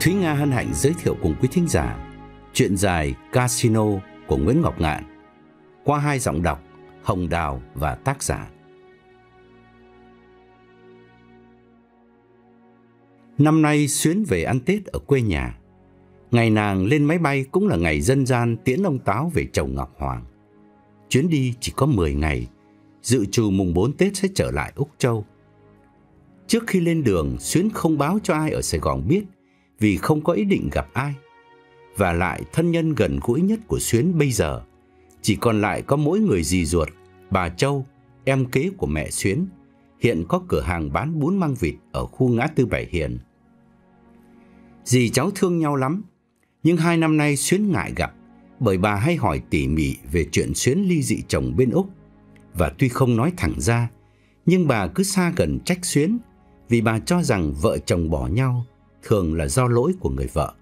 Thúy Nga hân hạnh giới thiệu cùng quý thính giả chuyện dài Casino của Nguyễn Ngọc Ngạn qua hai giọng đọc Hồng Đào và tác giả. Năm nay Xuyến về ăn Tết ở quê nhà. Ngày nàng lên máy bay cũng là ngày dân gian tiễn ông Táo về chầu Ngọc Hoàng. Chuyến đi chỉ có 10 ngày, dự trù mùng 4 Tết sẽ trở lại Úc Châu. Trước khi lên đường, Xuyến không báo cho ai ở Sài Gòn biết vì không có ý định gặp ai. Và lại thân nhân gần gũi nhất của Xuyến bây giờ chỉ còn lại có mỗi người dì ruột, bà Châu, em kế của mẹ Xuyến, hiện có cửa hàng bán bún măng vịt ở khu ngã tư Bảy Hiền. Dì cháu thương nhau lắm, nhưng hai năm nay Xuyến ngại gặp bởi bà hay hỏi tỉ mỉ về chuyện Xuyến ly dị chồng bên Úc. Và tuy không nói thẳng ra, nhưng bà cứ xa gần trách Xuyến vì bà cho rằng vợ chồng bỏ nhau thường là do lỗi của người vợ.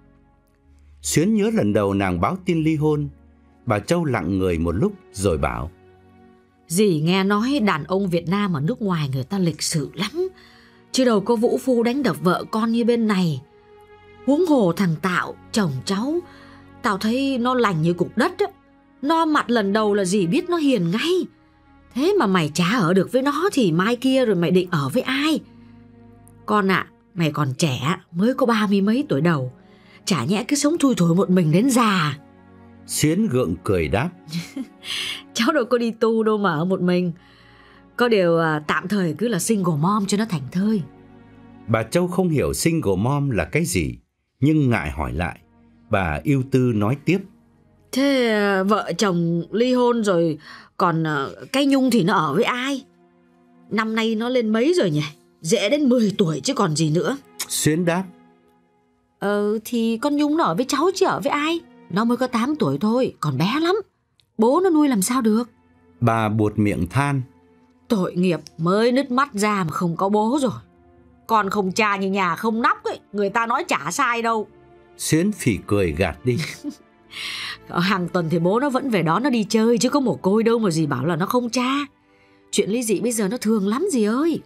Xuyến nhớ lần đầu nàng báo tin ly hôn, bà Châu lặng người một lúc rồi bảo. Dì nghe nói đàn ông Việt Nam ở nước ngoài người ta lịch sự lắm, chứ đâu có vũ phu đánh đập vợ con như bên này. Huống hồ thằng Tạo, chồng cháu, Tao thấy nó lành như cục đất á. No mặt lần đầu là gì biết nó hiền ngay. Thế mà mày chả ở được với nó thì mai kia rồi mày định ở với ai? Con ạ, à, mày còn trẻ, mới có ba mươi mấy tuổi đầu. Chả nhẽ cứ sống thui thổi một mình đến già. Xuyến gượng cười đáp. Cháu đâu có đi tu đâu mà ở một mình. Có điều à, tạm thời cứ là single mom cho nó thành thơi. Bà Châu không hiểu single mom là cái gì, nhưng ngại hỏi lại. Bà yêu tư nói tiếp. Thế à, vợ chồng ly hôn rồi, còn à, cái Nhung thì nó ở với ai? Năm nay nó lên mấy rồi nhỉ? Dễ đến 10 tuổi chứ còn gì nữa. Xuyến đáp. Ờ thì con Nhung nó ở với cháu chứ ở với ai? Nó mới có 8 tuổi thôi, còn bé lắm. Bố nó nuôi làm sao được? Bà buột miệng than. Tội nghiệp mới nứt mắt ra mà không có bố rồi. Con không cha như nhà không nắp ấy, người ta nói chả sai đâu. Xuyến phỉ cười gạt đi. Hàng tuần thì bố nó vẫn về đó nó đi chơi chứ có một côi đâu mà gì bảo là nó không cha. Chuyện ly dị bây giờ nó thường lắm gì ơi.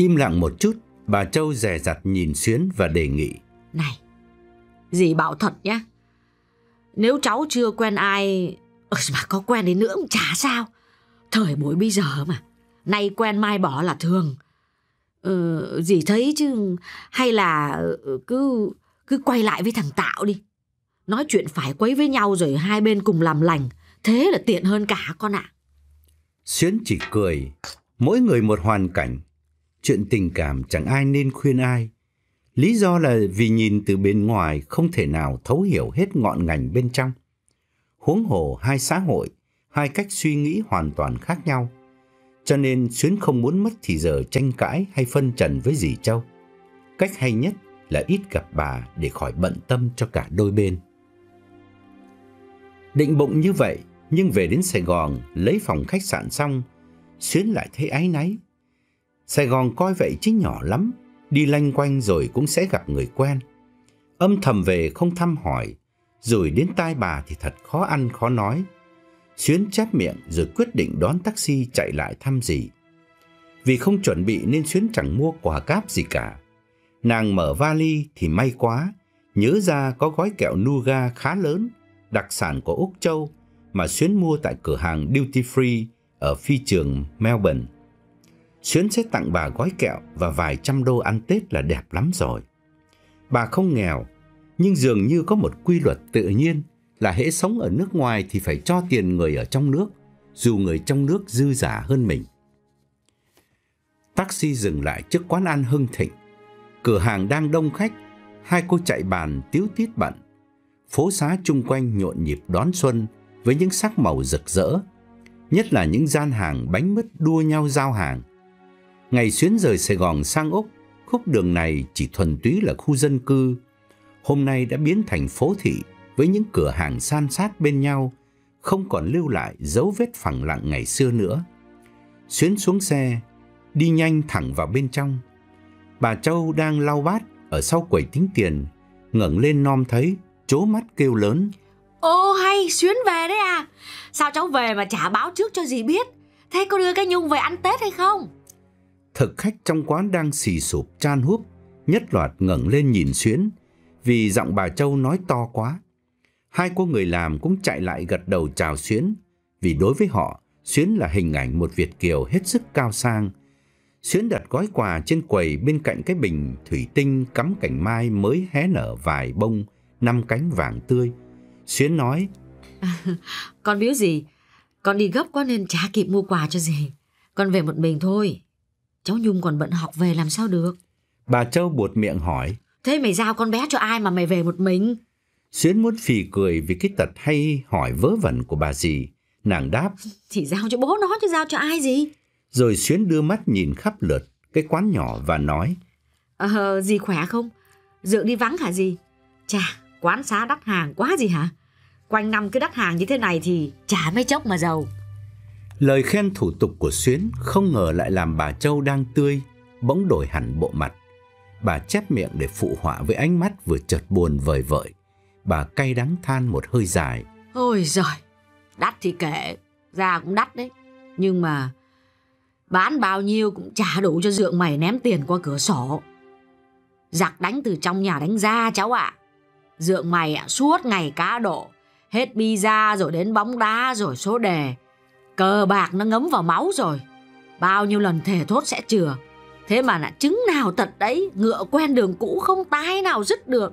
Im lặng một chút, bà Châu rè rặt nhìn Xuyến và đề nghị. Này, dì bảo thật nhá. Nếu cháu chưa quen ai, ừ, mà có quen đến nữa cũng chả sao. Thời buổi bây giờ mà, nay quen mai bỏ là thường. Ừ, dì thấy chứ, hay là ừ, cứ cứ quay lại với thằng Tạo đi. Nói chuyện phải quấy với nhau rồi hai bên cùng làm lành. Thế là tiện hơn cả con ạ. À. Xuyến chỉ cười. Mỗi người một hoàn cảnh. Chuyện tình cảm chẳng ai nên khuyên ai. Lý do là vì nhìn từ bên ngoài không thể nào thấu hiểu hết ngọn ngành bên trong. Huống hồ hai xã hội, hai cách suy nghĩ hoàn toàn khác nhau. Cho nên Xuyến không muốn mất thì giờ tranh cãi hay phân trần với dì Châu. Cách hay nhất là ít gặp bà để khỏi bận tâm cho cả đôi bên. Định bụng như vậy, nhưng về đến Sài Gòn lấy phòng khách sạn xong, Xuyến lại thấy áy náy. Sài Gòn coi vậy chứ nhỏ lắm, đi lanh quanh rồi cũng sẽ gặp người quen. Âm thầm về không thăm hỏi, rồi đến tai bà thì thật khó ăn khó nói. Xuyến chép miệng rồi quyết định đón taxi chạy lại thăm dì. Vì không chuẩn bị nên Xuyến chẳng mua quà cáp gì cả. Nàng mở vali thì may quá, nhớ ra có gói kẹo Nuga khá lớn, đặc sản của Úc Châu mà Xuyến mua tại cửa hàng Duty Free ở phi trường Melbourne. Xuyến sẽ tặng bà gói kẹo và vài trăm đô ăn Tết là đẹp lắm rồi. Bà không nghèo, nhưng dường như có một quy luật tự nhiên là hễ sống ở nước ngoài thì phải cho tiền người ở trong nước, dù người trong nước dư giả hơn mình. Taxi dừng lại trước quán ăn Hưng Thịnh. Cửa hàng đang đông khách, hai cô chạy bàn tiếu tiết bận. Phố xá chung quanh nhộn nhịp đón xuân với những sắc màu rực rỡ, nhất là những gian hàng bánh mứt đua nhau giao hàng. Ngày xuyến rời Sài Gòn sang Úc, khúc đường này chỉ thuần túy là khu dân cư, hôm nay đã biến thành phố thị với những cửa hàng san sát bên nhau, không còn lưu lại dấu vết phẳng lặng ngày xưa nữa. Xuyến xuống xe, đi nhanh thẳng vào bên trong, Bà Châu đang lau bát ở sau quầy tính tiền, ngẩng lên nom thấy, chố mắt kêu lớn. Ô hay, Xuyến về đấy à? Sao cháu về mà chả báo trước cho dì biết? Thế có đưa cái Nhung về ăn Tết hay không? Thực khách trong quán đang xì sụp chan húp, nhất loạt ngẩng lên nhìn Xuyến, vì giọng bà Châu nói to quá. Hai cô người làm cũng chạy lại gật đầu chào Xuyến, vì đối với họ, Xuyến là hình ảnh một Việt Kiều hết sức cao sang. Xuyến đặt gói quà trên quầy bên cạnh cái bình thủy tinh cắm cảnh mai mới hé nở vài bông, năm cánh vàng tươi. Xuyến nói, Con biếu gì? Con đi gấp quá nên chả kịp mua quà cho gì. Con về một mình thôi. Cháu Nhung còn bận học về làm sao được. bà Châu buột miệng hỏi, Thế mày giao con bé cho ai mà mày về một mình? Xuyến muốn phì cười vì cái tật hay hỏi vớ vẩn của bà dì. Nàng đáp, Thì giao cho bố nó chứ giao cho ai gì? rồi Xuyến đưa mắt nhìn khắp lượt cái quán nhỏ và nói, Ờ, gì khỏe không? Dượng đi vắng hả gì? Chà, quán xá đắt hàng quá gì hả? Quanh năm cứ đắt hàng như thế này thì chả mấy chốc mà giàu. Lời khen thủ tục của Xuyến không ngờ lại làm bà Châu đang tươi, bỗng đổi hẳn bộ mặt. Bà chép miệng để phụ họa với ánh mắt vừa chợt buồn vời vợi. Bà cay đắng than một hơi dài. Ôi giời, đắt thì kệ, ra cũng đắt đấy. Nhưng mà bán bao nhiêu cũng chả đủ cho dượng mày ném tiền qua cửa sổ. Giặc đánh từ trong nhà đánh ra cháu ạ. Dượng mày ạ, suốt ngày cá độ, hết pizza rồi đến bóng đá rồi số đề. Cờ bạc nó ngấm vào máu rồi. Bao nhiêu lần thề thốt sẽ chừa. Thế mà là chứng nào tật đấy, ngựa quen đường cũ không tái nào dứt được.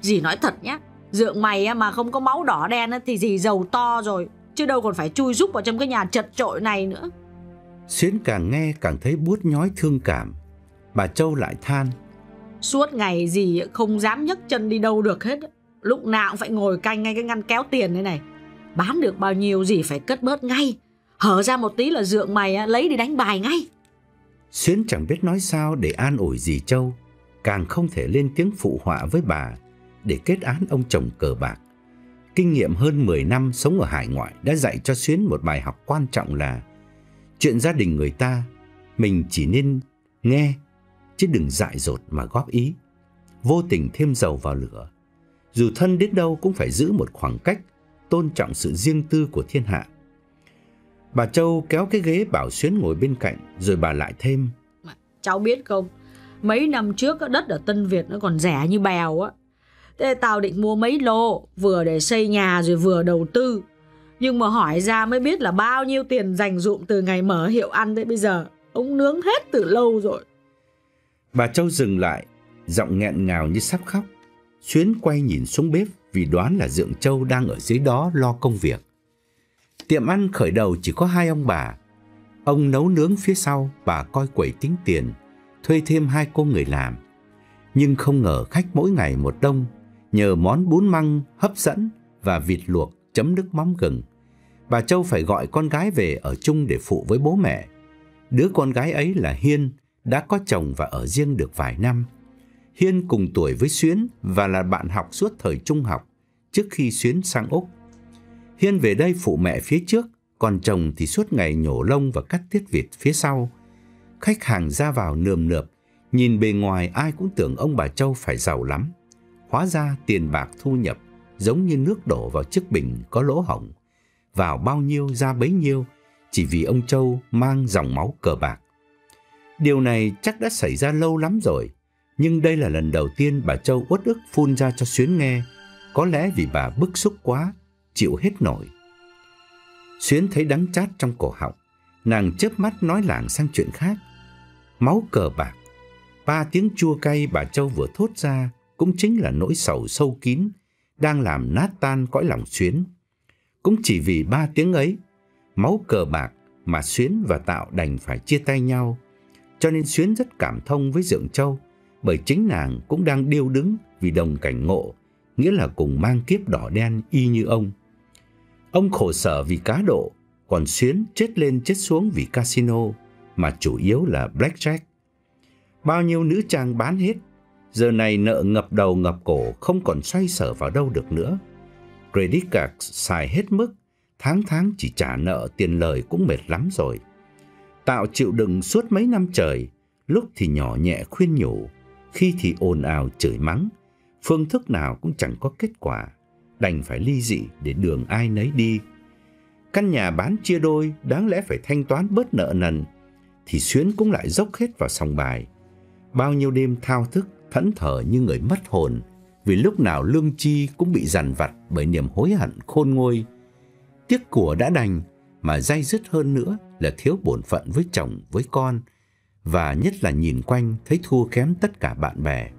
Dì nói thật nhá, dượng mày mà không có máu đỏ đen thì dì giàu to rồi. Chứ đâu còn phải chui rúc vào trong cái nhà chật trội này nữa. Xuyến càng nghe càng thấy buốt nhói thương cảm. Bà Châu lại than. Suốt ngày dì không dám nhấc chân đi đâu được hết. Lúc nào cũng phải ngồi canh ngay cái ngăn kéo tiền thế này. Bán được bao nhiêu gì phải cất bớt ngay. Hở ra một tí là dượng mày à, lấy đi đánh bài ngay. Xuyến chẳng biết nói sao để an ủi dì Châu, càng không thể lên tiếng phụ họa với bà để kết án ông chồng cờ bạc. Kinh nghiệm hơn 10 năm sống ở hải ngoại đã dạy cho Xuyến một bài học quan trọng là chuyện gia đình người ta mình chỉ nên nghe chứ đừng dại dột mà góp ý, vô tình thêm dầu vào lửa. Dù thân đến đâu cũng phải giữ một khoảng cách, tôn trọng sự riêng tư của thiên hạ. Bà Châu kéo cái ghế bảo Xuyến ngồi bên cạnh rồi bà lại thêm Cháu biết không, mấy năm trước đất ở Tân Việt nó còn rẻ như bèo á. Thế tao định mua mấy lô, vừa để xây nhà rồi vừa đầu tư. Nhưng mà hỏi ra mới biết là bao nhiêu tiền dành dụm từ ngày mở hiệu ăn tới bây giờ. Ông nướng hết từ lâu rồi. Bà Châu dừng lại, giọng nghẹn ngào như sắp khóc. Xuyến quay nhìn xuống bếp vì đoán là Dượng Châu đang ở dưới đó lo công việc. Tiệm ăn khởi đầu chỉ có hai ông bà. Ông nấu nướng phía sau, bà coi quẩy tính tiền, thuê thêm hai cô người làm. Nhưng không ngờ khách mỗi ngày một đông, nhờ món bún măng hấp dẫn và vịt luộc chấm nước mắm gừng. Bà Châu phải gọi con gái về ở chung để phụ với bố mẹ. Đứa con gái ấy là Hiên, đã có chồng và ở riêng được vài năm. Hiên cùng tuổi với Xuyến và là bạn học suốt thời trung học trước khi Xuyến sang Úc. Hiên về đây phụ mẹ phía trước, còn chồng thì suốt ngày nhổ lông và cắt tiết vịt phía sau. Khách hàng ra vào nườm nượp, nhìn bề ngoài ai cũng tưởng ông bà Châu phải giàu lắm. Hóa ra tiền bạc thu nhập giống như nước đổ vào chiếc bình có lỗ hổng. Vào bao nhiêu ra bấy nhiêu, chỉ vì ông Châu mang dòng máu cờ bạc. Điều này chắc đã xảy ra lâu lắm rồi, nhưng đây là lần đầu tiên bà Châu uất ức phun ra cho Xuyến nghe, có lẽ vì bà bức xúc quá, chịu hết nổi. Xuyến thấy đắng chát trong cổ họng, nàng chớp mắt nói lảng sang chuyện khác. Máu cờ bạc, ba tiếng chua cay bà Châu vừa thốt ra cũng chính là nỗi sầu sâu kín đang làm nát tan cõi lòng Xuyến. Cũng chỉ vì ba tiếng ấy, máu cờ bạc mà Xuyến và Tạo đành phải chia tay nhau, cho nên Xuyến rất cảm thông với Dượng Châu, bởi chính nàng cũng đang điêu đứng vì đồng cảnh ngộ, nghĩa là cùng mang kiếp đỏ đen y như ông. Ông khổ sở vì cá độ, còn Xuyến chết lên chết xuống vì casino, mà chủ yếu là blackjack. Bao nhiêu nữ trang bán hết, giờ này nợ ngập đầu ngập cổ không còn xoay sở vào đâu được nữa. Credit card xài hết mức, tháng tháng chỉ trả nợ tiền lời cũng mệt lắm rồi. Tạo chịu đựng suốt mấy năm trời, lúc thì nhỏ nhẹ khuyên nhủ, khi thì ồn ào chửi mắng, phương thức nào cũng chẳng có kết quả, đành phải ly dị để đường ai nấy đi. Căn nhà bán chia đôi đáng lẽ phải thanh toán bớt nợ nần, thì Xuyến cũng lại dốc hết vào sòng bài. Bao nhiêu đêm thao thức, thẫn thờ như người mất hồn, vì lúc nào lương chi cũng bị dằn vặt bởi niềm hối hận khôn nguôi. Tiếc của đã đành mà dai dứt hơn nữa là thiếu bổn phận với chồng, với con và nhất là nhìn quanh thấy thua kém tất cả bạn bè.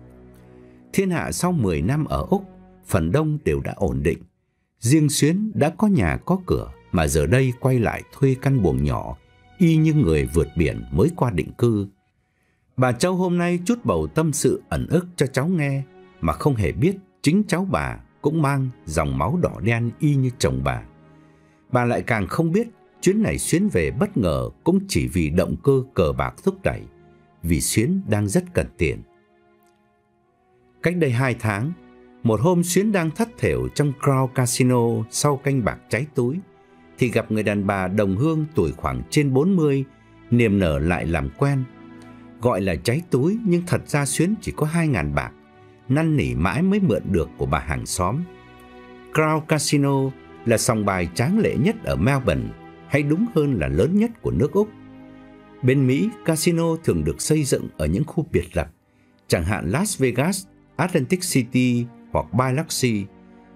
Thiên hạ sau 10 năm ở Úc, phần đông đều đã ổn định. Riêng Xuyến đã có nhà có cửa mà giờ đây quay lại thuê căn buồng nhỏ y như người vượt biển mới qua định cư. Bà Châu hôm nay chút bầu tâm sự ẩn ức cho cháu nghe mà không hề biết chính cháu bà cũng mang dòng máu đỏ đen y như chồng bà. Bà lại càng không biết chuyến này Xuyến về bất ngờ cũng chỉ vì động cơ cờ bạc thúc đẩy, vì Xuyến đang rất cần tiền. Cách đây hai tháng, một hôm Xuyến đang thất thểu trong Crown Casino sau canh bạc cháy túi, thì gặp người đàn bà đồng hương tuổi khoảng trên 40, niềm nở lại làm quen. Gọi là cháy túi nhưng thật ra Xuyến chỉ có 2.000 bạc, năn nỉ mãi mới mượn được của bà hàng xóm. Crown Casino là sòng bài tráng lệ nhất ở Melbourne, hay đúng hơn là lớn nhất của nước Úc. Bên Mỹ, casino thường được xây dựng ở những khu biệt lập, chẳng hạn Las Vegas, Atlantic City hoặc Biloxi.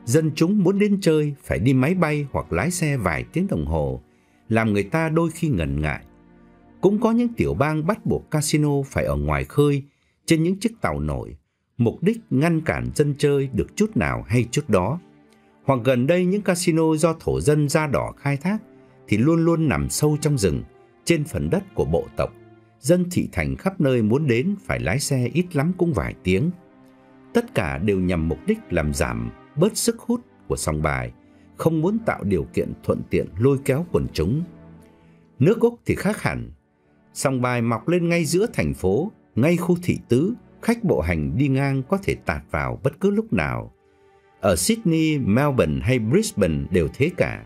Dân chúng muốn đến chơi phải đi máy bay hoặc lái xe vài tiếng đồng hồ, làm người ta đôi khi ngần ngại. Cũng có những tiểu bang bắt buộc casino phải ở ngoài khơi, trên những chiếc tàu nổi, mục đích ngăn cản dân chơi được chút nào hay chút đó. Hoặc gần đây những casino do thổ dân da đỏ khai thác thì luôn luôn nằm sâu trong rừng, trên phần đất của bộ tộc. Dân thị thành khắp nơi muốn đến phải lái xe ít lắm cũng vài tiếng. Tất cả đều nhằm mục đích làm giảm bớt sức hút của sòng bài, không muốn tạo điều kiện thuận tiện lôi kéo quần chúng. Nước Úc thì khác hẳn. Sòng bài mọc lên ngay giữa thành phố, ngay khu thị tứ, khách bộ hành đi ngang có thể tạt vào bất cứ lúc nào. Ở Sydney, Melbourne hay Brisbane đều thế cả.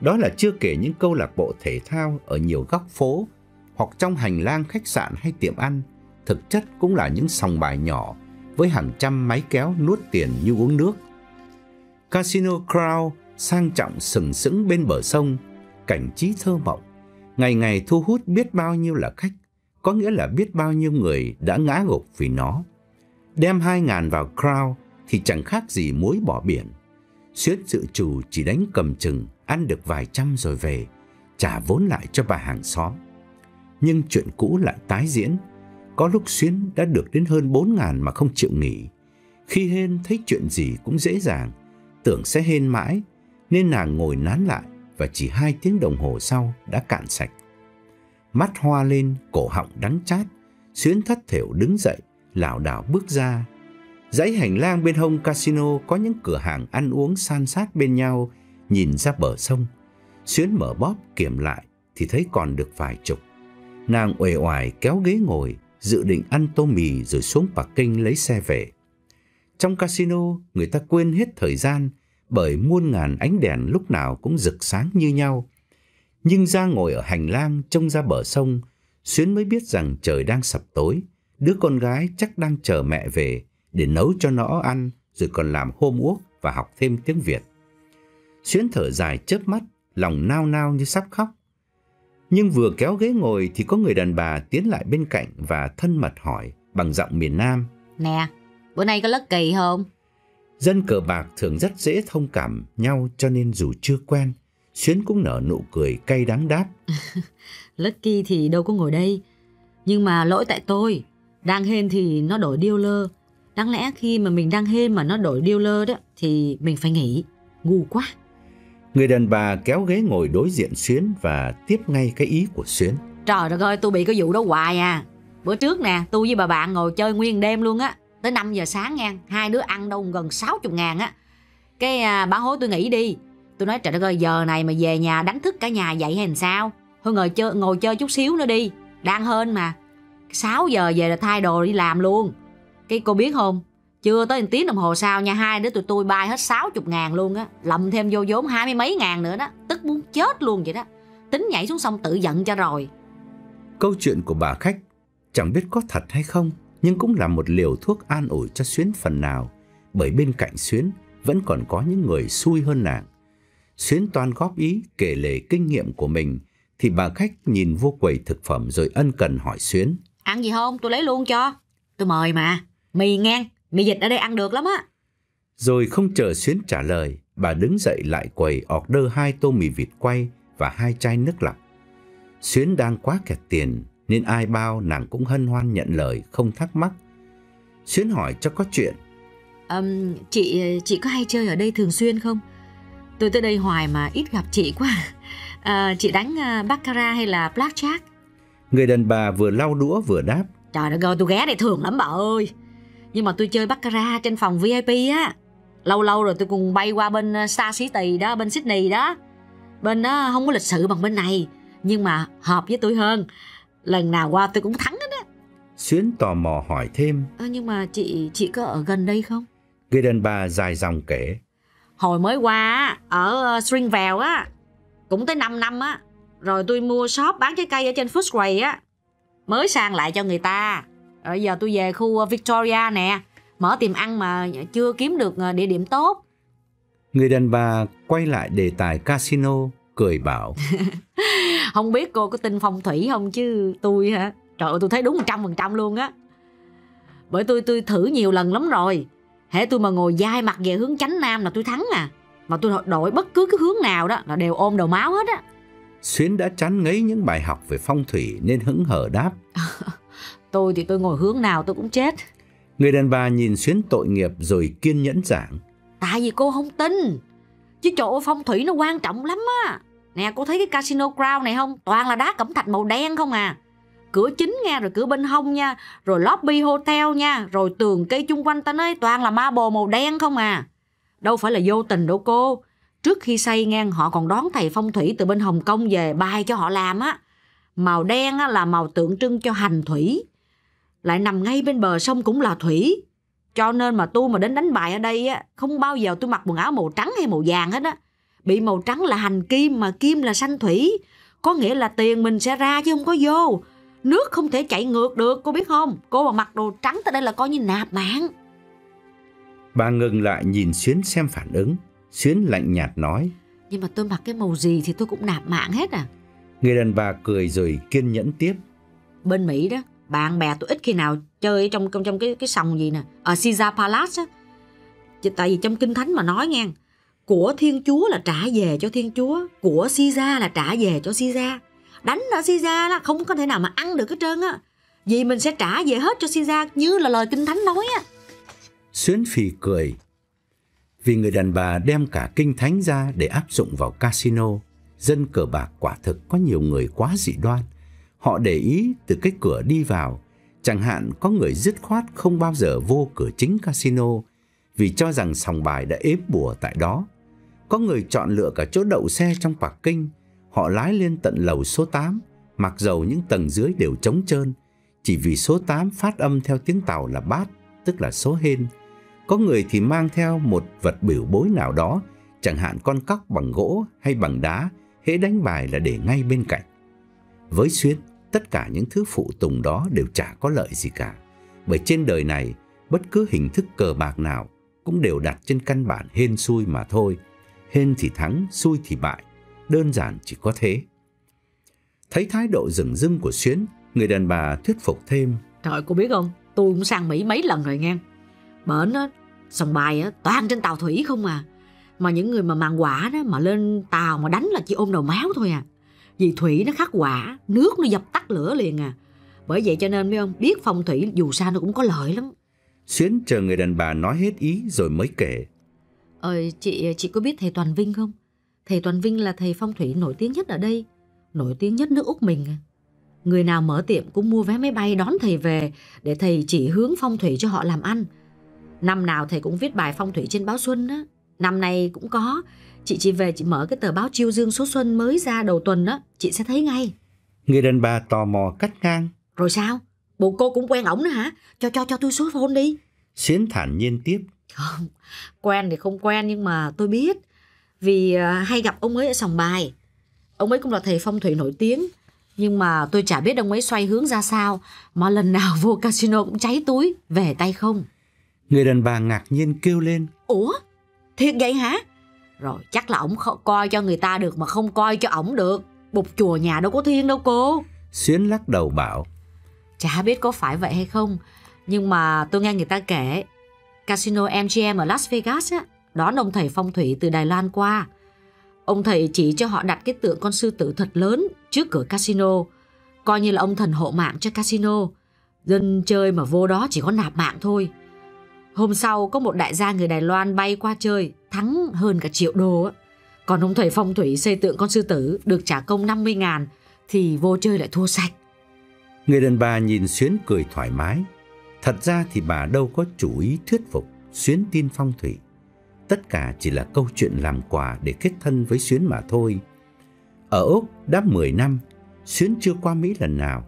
Đó là chưa kể những câu lạc bộ thể thao ở nhiều góc phố hoặc trong hành lang khách sạn hay tiệm ăn, thực chất cũng là những sòng bài nhỏ với hàng trăm máy kéo nuốt tiền như uống nước. Casino Crown sang trọng sừng sững bên bờ sông, cảnh trí thơ mộng, ngày ngày thu hút biết bao nhiêu là khách, có nghĩa là biết bao nhiêu người đã ngã gục vì nó. Đem hai ngàn vào Crown thì chẳng khác gì muối bỏ biển. Xuyết sự chủ chỉ đánh cầm chừng, ăn được vài trăm rồi về, trả vốn lại cho bà hàng xóm. Nhưng chuyện cũ lại tái diễn, có lúc Xuyến đã được đến hơn bốn ngàn mà không chịu nghỉ. Khi hên thấy chuyện gì cũng dễ dàng, tưởng sẽ hên mãi, nên nàng ngồi nán lại và chỉ hai tiếng đồng hồ sau đã cạn sạch. Mắt hoa lên, cổ họng đắng chát, Xuyến thất thểu đứng dậy, lảo đảo bước ra. Dãy hành lang bên hông casino có những cửa hàng ăn uống san sát bên nhau, nhìn ra bờ sông. Xuyến mở bóp kiểm lại thì thấy còn được vài chục. Nàng uể oải kéo ghế ngồi, dự định ăn tô mì rồi xuống parking lấy xe về. Trong casino, người ta quên hết thời gian bởi muôn ngàn ánh đèn lúc nào cũng rực sáng như nhau. Nhưng ra ngồi ở hành lang trông ra bờ sông, Xuyến mới biết rằng trời đang sập tối. Đứa con gái chắc đang chờ mẹ về để nấu cho nó ăn rồi còn làm hôm uốc và học thêm tiếng Việt. Xuyến thở dài chớp mắt, lòng nao nao như sắp khóc. Nhưng vừa kéo ghế ngồi thì có người đàn bà tiến lại bên cạnh và thân mật hỏi bằng giọng miền Nam. Nè, bữa nay có lất kỳ không? Dân cờ bạc thường rất dễ thông cảm nhau cho nên dù chưa quen, Xuyến cũng nở nụ cười cay đắng đáp. Lucky thì đâu có ngồi đây. Nhưng mà lỗi tại tôi. Đang hên thì nó đổi điêu lơ. Đáng lẽ khi mà mình đang hên mà nó đổi điêu lơ đó thì mình phải nghỉ. Ngu quá. Người đàn bà kéo ghế ngồi đối diện Xuyến và tiếp ngay cái ý của Xuyến. Trời đất ơi, tôi bị cái vụ đó hoài à. Bữa trước nè, tôi với bà bạn ngồi chơi nguyên đêm luôn á. Tới 5 giờ sáng nha, hai đứa ăn đâu gần 60 ngàn á. Cái à, bà hối tôi nghỉ đi. Tôi nói trời đất ơi, giờ này mà về nhà đánh thức cả nhà dậy hay làm sao? Thôi ngồi chơi, ngồi chơi chút xíu nữa đi. Đang hên mà. 6 giờ về là thay đồ đi làm luôn. Cái cô biết không, chưa tới một tiếng đồng hồ sau nha hai đứa tụi tôi bay hết 60 ngàn luôn á. Lầm thêm vô vốn hai mươi mấy ngàn nữa đó. Tức muốn chết luôn vậy đó. Tính nhảy xuống sông tự giận cho rồi. Câu chuyện của bà khách Chẳng biết có thật hay không Nhưng cũng là một liều thuốc an ủi cho Xuyến phần nào Bởi bên cạnh Xuyến Vẫn còn có những người xui hơn nàng. Xuyến toàn góp ý kể lể kinh nghiệm của mình Thì bà khách nhìn vô quầy thực phẩm Rồi ân cần hỏi Xuyến. Ăn gì không? Tôi lấy luôn cho. Tôi mời mà. Mì ngang Mì dịch ở đây ăn được lắm á Rồi không chờ Xuyến trả lời, bà đứng dậy lại quầy order hai tô mì vịt quay và hai chai nước lọc. Xuyến đang quá kẹt tiền nên ai bao nàng cũng hân hoan nhận lời không thắc mắc. Xuyến hỏi cho có chuyện. Um, chị chị có hay chơi ở đây thường xuyên không? Tôi tới đây hoài mà ít gặp chị quá. À, chị đánh uh, baccarat hay là blackjack? Người đàn bà vừa lau đũa vừa đáp. Trời đất ơi, tôi ghé đây thường lắm bà ơi. Nhưng mà tôi chơi baccarat trên phòng VIP á. Lâu lâu rồi tôi cùng bay qua bên ờ, Star City đó, bên Sydney đó. Bên đó không có lịch sự bằng bên này, nhưng mà hợp với tôi hơn. Lần nào qua tôi cũng thắng hết á. Xuyến tò mò hỏi thêm. À, nhưng mà chị chị có ở gần đây không? Người đàn bà dài dòng kể. Hồi mới qua ở ờ, Stringvale á, cũng tới 5 năm á. Rồi tôi mua shop bán trái cây ở trên Footscray á. Mới sang lại cho người ta. Rồi giờ tôi về khu Victoria nè. Mở tiệm ăn mà chưa kiếm được ờ, địa điểm tốt. Người đàn bà quay lại đề tài casino cười bảo. Không biết cô có tin phong thủy không chứ tôi hả? Trời ơi tôi thấy đúng một trăm phần trăm luôn á. Bởi tôi tôi thử nhiều lần lắm rồi. Hễ tôi mà ngồi dai mặt về hướng chánh nam là tôi thắng à. Mà tôi đổi bất cứ cái hướng nào đó là đều ôm đầu máu hết á. Xuyến đã chán ngấy những bài học về phong thủy nên hứng hở đáp tôi thì tôi ngồi hướng nào tôi cũng chết Người đàn bà nhìn xuyến tội nghiệp rồi kiên nhẫn giảng. Tại vì cô không tin. Chứ chỗ phong thủy nó quan trọng lắm á. Nè cô thấy cái casino crown này không? Toàn là đá cẩm thạch màu đen không à. Cửa chính nha, rồi cửa bên hông nha, rồi lobby hotel nha, rồi tường cây chung quanh ta nói toàn là marble màu đen không à. Đâu phải là vô tình đâu cô. Trước khi xây ngang họ còn đón thầy phong thủy từ bên Hồng Kông về bài cho họ làm á. Màu đen á, là màu tượng trưng cho hành thủy lại nằm ngay bên bờ sông cũng là thủy. Cho nên mà tôi mà đến đánh bài ở đây á, không bao giờ tôi mặc quần áo màu trắng hay màu vàng hết á. Bị màu trắng là hành kim mà kim là xanh thủy. Có nghĩa là tiền mình sẽ ra chứ không có vô. Nước không thể chạy ngược được, cô biết không? Cô mà mặc đồ trắng tới đây là coi như nạp mạng. Bà ngừng lại nhìn Xuyến xem phản ứng. Xuyến lạnh nhạt nói. Nhưng mà tôi mặc cái màu gì thì tôi cũng nạp mạng hết à. Người đàn bà cười rồi kiên nhẫn tiếp. Bên Mỹ đó, bạn bè tôi ít khi nào chơi trong trong trong cái cái sòng gì nè? Ở Caesar Palace á. Tại vì trong kinh thánh mà nói nghe, của thiên chúa là trả về cho thiên chúa, của Caesar là trả về cho Caesar. Đánh ở Caesar là không có thể nào mà ăn được hết trơn á. Vì mình sẽ trả về hết cho Caesar như là lời kinh thánh nói á. Xuyến phì cười, vì người đàn bà đem cả kinh thánh ra để áp dụng vào casino, dân cờ bạc quả thực có nhiều người quá dị đoan Họ để ý từ cái cửa đi vào, chẳng hạn có người dứt khoát không bao giờ vô cửa chính casino vì cho rằng sòng bài đã ếm bùa tại đó. Có người chọn lựa cả chỗ đậu xe trong kinh họ lái lên tận lầu số 8, mặc dầu những tầng dưới đều trống trơn, chỉ vì số 8 phát âm theo tiếng Tàu là bát, tức là số hên. Có người thì mang theo một vật biểu bối nào đó, chẳng hạn con cóc bằng gỗ hay bằng đá, hễ đánh bài là để ngay bên cạnh. Với Xuyên, tất cả những thứ phụ tùng đó đều chả có lợi gì cả. Bởi trên đời này, bất cứ hình thức cờ bạc nào cũng đều đặt trên căn bản hên xui mà thôi. Hên thì thắng, xui thì bại. Đơn giản chỉ có thế. Thấy thái độ rừng rưng của Xuyến, người đàn bà thuyết phục thêm. Trời cô biết không, tôi cũng sang Mỹ mấy lần rồi nghe. Bển á, sòng bài á, toàn trên tàu thủy không à. Mà những người mà màng quả đó mà lên tàu mà đánh là chỉ ôm đầu máu thôi à. Vì thủy nó khắc quả, nước nó dập tắt lửa liền à. Bởi vậy cho nên biết không, biết phong thủy dù sao nó cũng có lợi lắm. Xuyến chờ người đàn bà nói hết ý rồi mới kể. Ờ, chị chị có biết thầy Toàn Vinh không? Thầy Toàn Vinh là thầy phong thủy nổi tiếng nhất ở đây, nổi tiếng nhất nước Úc mình à. Người nào mở tiệm cũng mua vé máy bay đón thầy về để thầy chỉ hướng phong thủy cho họ làm ăn. Năm nào thầy cũng viết bài phong thủy trên báo Xuân á. Năm nay cũng có, Chị chỉ về chị mở cái tờ báo Chiêu Dương số xuân mới ra đầu tuần đó, chị sẽ thấy ngay. Người đàn bà tò mò cắt ngang. Rồi sao? Bộ cô cũng quen ổng nữa hả? Cho cho cho tôi số phone đi. Xuyến thản nhiên tiếp. Không, quen thì không quen nhưng mà tôi biết. Vì uh, hay gặp ông ấy ở sòng bài. Ông ấy cũng là thầy phong thủy nổi tiếng. Nhưng mà tôi chả biết ông ấy xoay hướng ra sao. Mà lần nào vô casino cũng cháy túi, về tay không. Người đàn bà ngạc nhiên kêu lên. Ủa? Thiệt vậy hả? Rồi chắc là ổng coi cho người ta được mà không coi cho ổng được. Bục chùa nhà đâu có thiên đâu cô. Xuyến lắc đầu bảo. Chả biết có phải vậy hay không. Nhưng mà tôi nghe người ta kể. casino MGM ở Las Vegas á, đón ông thầy phong thủy từ Đài Loan qua. Ông thầy chỉ cho họ đặt cái tượng con sư tử thật lớn trước cửa casino, coi như là ông thần hộ mạng cho casino. Dân chơi mà vô đó chỉ có nạp mạng thôi. Hôm sau có một đại gia người Đài Loan bay qua chơi, thắng hơn cả triệu đô á. Còn ông thầy phong thủy xây tượng con sư tử được trả công 50 ngàn thì vô chơi lại thua sạch. Người đàn bà nhìn Xuyến cười thoải mái. Thật ra thì bà đâu có chủ ý thuyết phục Xuyến tin phong thủy. Tất cả chỉ là câu chuyện làm quà để kết thân với Xuyến mà thôi. Ở Úc đã 10 năm, Xuyến chưa qua Mỹ lần nào.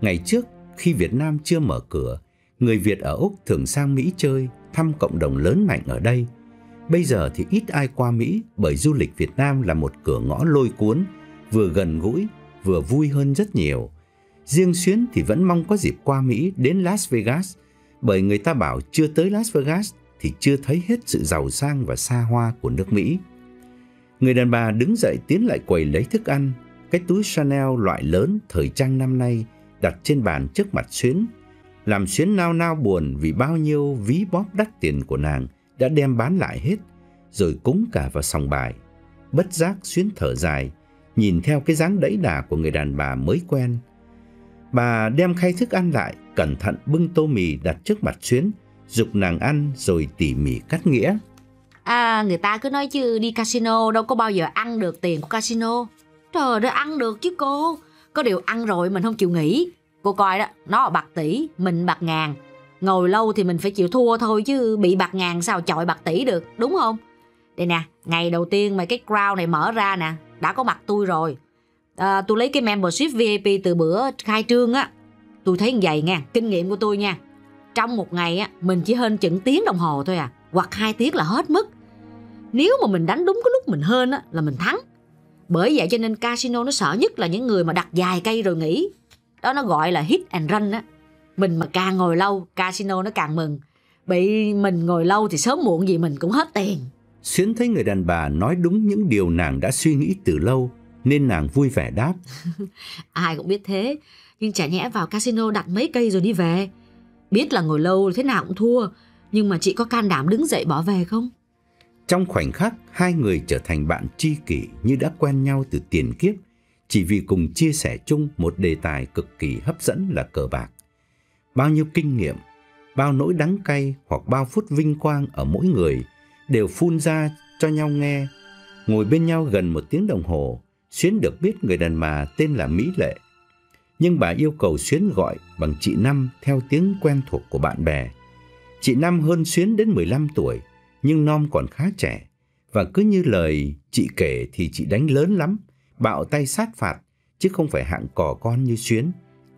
Ngày trước, khi Việt Nam chưa mở cửa, người Việt ở Úc thường sang Mỹ chơi, thăm cộng đồng lớn mạnh ở đây. Bây giờ thì ít ai qua Mỹ bởi du lịch Việt Nam là một cửa ngõ lôi cuốn, vừa gần gũi, vừa vui hơn rất nhiều. Riêng Xuyến thì vẫn mong có dịp qua Mỹ đến Las Vegas, bởi người ta bảo chưa tới Las Vegas thì chưa thấy hết sự giàu sang và xa hoa của nước Mỹ. Người đàn bà đứng dậy tiến lại quầy lấy thức ăn, cái túi Chanel loại lớn thời trang năm nay đặt trên bàn trước mặt Xuyến, làm Xuyến nao nao buồn vì bao nhiêu ví bóp đắt tiền của nàng đã đem bán lại hết, rồi cúng cả vào sòng bài. Bất giác Xuyến thở dài, nhìn theo cái dáng đẫy đà của người đàn bà mới quen. Bà đem khay thức ăn lại, cẩn thận bưng tô mì đặt trước mặt Xuyến, dục nàng ăn rồi tỉ mỉ cắt nghĩa. À, người ta cứ nói chứ đi casino đâu có bao giờ ăn được tiền của casino. Trời ơi, ăn được chứ cô. Có điều ăn rồi mình không chịu nghỉ. Cô coi đó, nó bạc tỷ, mình bạc ngàn. Ngồi lâu thì mình phải chịu thua thôi chứ bị bạc ngàn sao chọi bạc tỷ được, đúng không? Đây nè, ngày đầu tiên mà cái crowd này mở ra nè, đã có mặt tôi rồi. À, tôi lấy cái membership VIP từ bữa khai trương á. Tôi thấy như vậy nha, kinh nghiệm của tôi nha. Trong một ngày á, mình chỉ hơn chừng tiếng đồng hồ thôi à, hoặc hai tiếng là hết mức. Nếu mà mình đánh đúng cái lúc mình hơn á, là mình thắng. Bởi vậy cho nên casino nó sợ nhất là những người mà đặt dài cây rồi nghỉ. Đó nó gọi là hit and run á. Mình mà càng ngồi lâu, casino nó càng mừng. Bị mình ngồi lâu thì sớm muộn gì mình cũng hết tiền. Xuyến thấy người đàn bà nói đúng những điều nàng đã suy nghĩ từ lâu, nên nàng vui vẻ đáp. Ai cũng biết thế, nhưng chả nhẽ vào casino đặt mấy cây rồi đi về. Biết là ngồi lâu thế nào cũng thua, nhưng mà chị có can đảm đứng dậy bỏ về không? Trong khoảnh khắc, hai người trở thành bạn tri kỷ như đã quen nhau từ tiền kiếp, chỉ vì cùng chia sẻ chung một đề tài cực kỳ hấp dẫn là cờ bạc. Bao nhiêu kinh nghiệm, bao nỗi đắng cay hoặc bao phút vinh quang ở mỗi người đều phun ra cho nhau nghe. Ngồi bên nhau gần một tiếng đồng hồ, Xuyến được biết người đàn bà tên là Mỹ Lệ. Nhưng bà yêu cầu Xuyến gọi bằng chị Năm theo tiếng quen thuộc của bạn bè. Chị Năm hơn Xuyến đến 15 tuổi, nhưng non còn khá trẻ. Và cứ như lời chị kể thì chị đánh lớn lắm, bạo tay sát phạt, chứ không phải hạng cò con như Xuyến.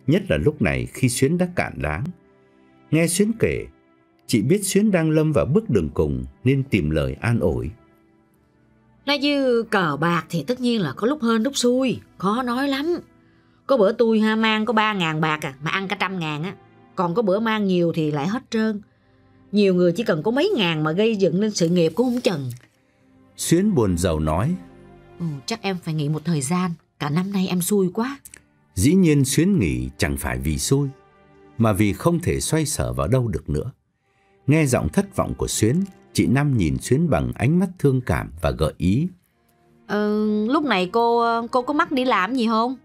Nhất là lúc này khi Xuyến đã cạn đáng. Nghe Xuyến kể, chị biết Xuyến đang lâm vào bước đường cùng nên tìm lời an ủi. Nói như cờ bạc thì tất nhiên là có lúc hơn lúc xui, khó nói lắm. Có bữa tôi ha mang có ba ngàn bạc à, mà ăn cả trăm ngàn á. Còn có bữa mang nhiều thì lại hết trơn. Nhiều người chỉ cần có mấy ngàn mà gây dựng nên sự nghiệp cũng không chừng. Xuyến buồn giàu nói. Ừ, chắc em phải nghỉ một thời gian, cả năm nay em xui quá. Dĩ nhiên Xuyến nghỉ chẳng phải vì xui, mà vì không thể xoay sở vào đâu được nữa. Nghe giọng thất vọng của Xuyến, chị Năm nhìn Xuyến bằng ánh mắt thương cảm và gợi ý. Ừ, lúc này cô cô có mắc đi làm gì không?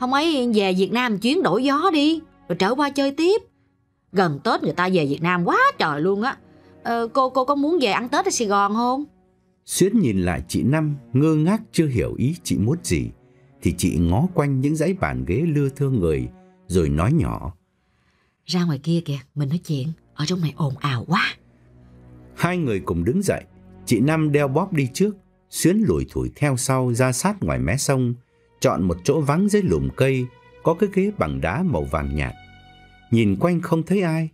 Không ấy về Việt Nam chuyến đổi gió đi, rồi trở qua chơi tiếp. Gần Tết người ta về Việt Nam quá trời luôn á. Ờ, cô cô có muốn về ăn Tết ở Sài Gòn không? Xuyến nhìn lại chị Năm ngơ ngác chưa hiểu ý chị muốn gì thì chị ngó quanh những dãy bàn ghế lưa thưa người rồi nói nhỏ. Ra ngoài kia kìa, mình nói chuyện, ở trong này ồn ào quá. Hai người cùng đứng dậy, chị Năm đeo bóp đi trước, Xuyến lủi thủi theo sau ra sát ngoài mé sông, chọn một chỗ vắng dưới lùm cây, có cái ghế bằng đá màu vàng nhạt. Nhìn quanh không thấy ai,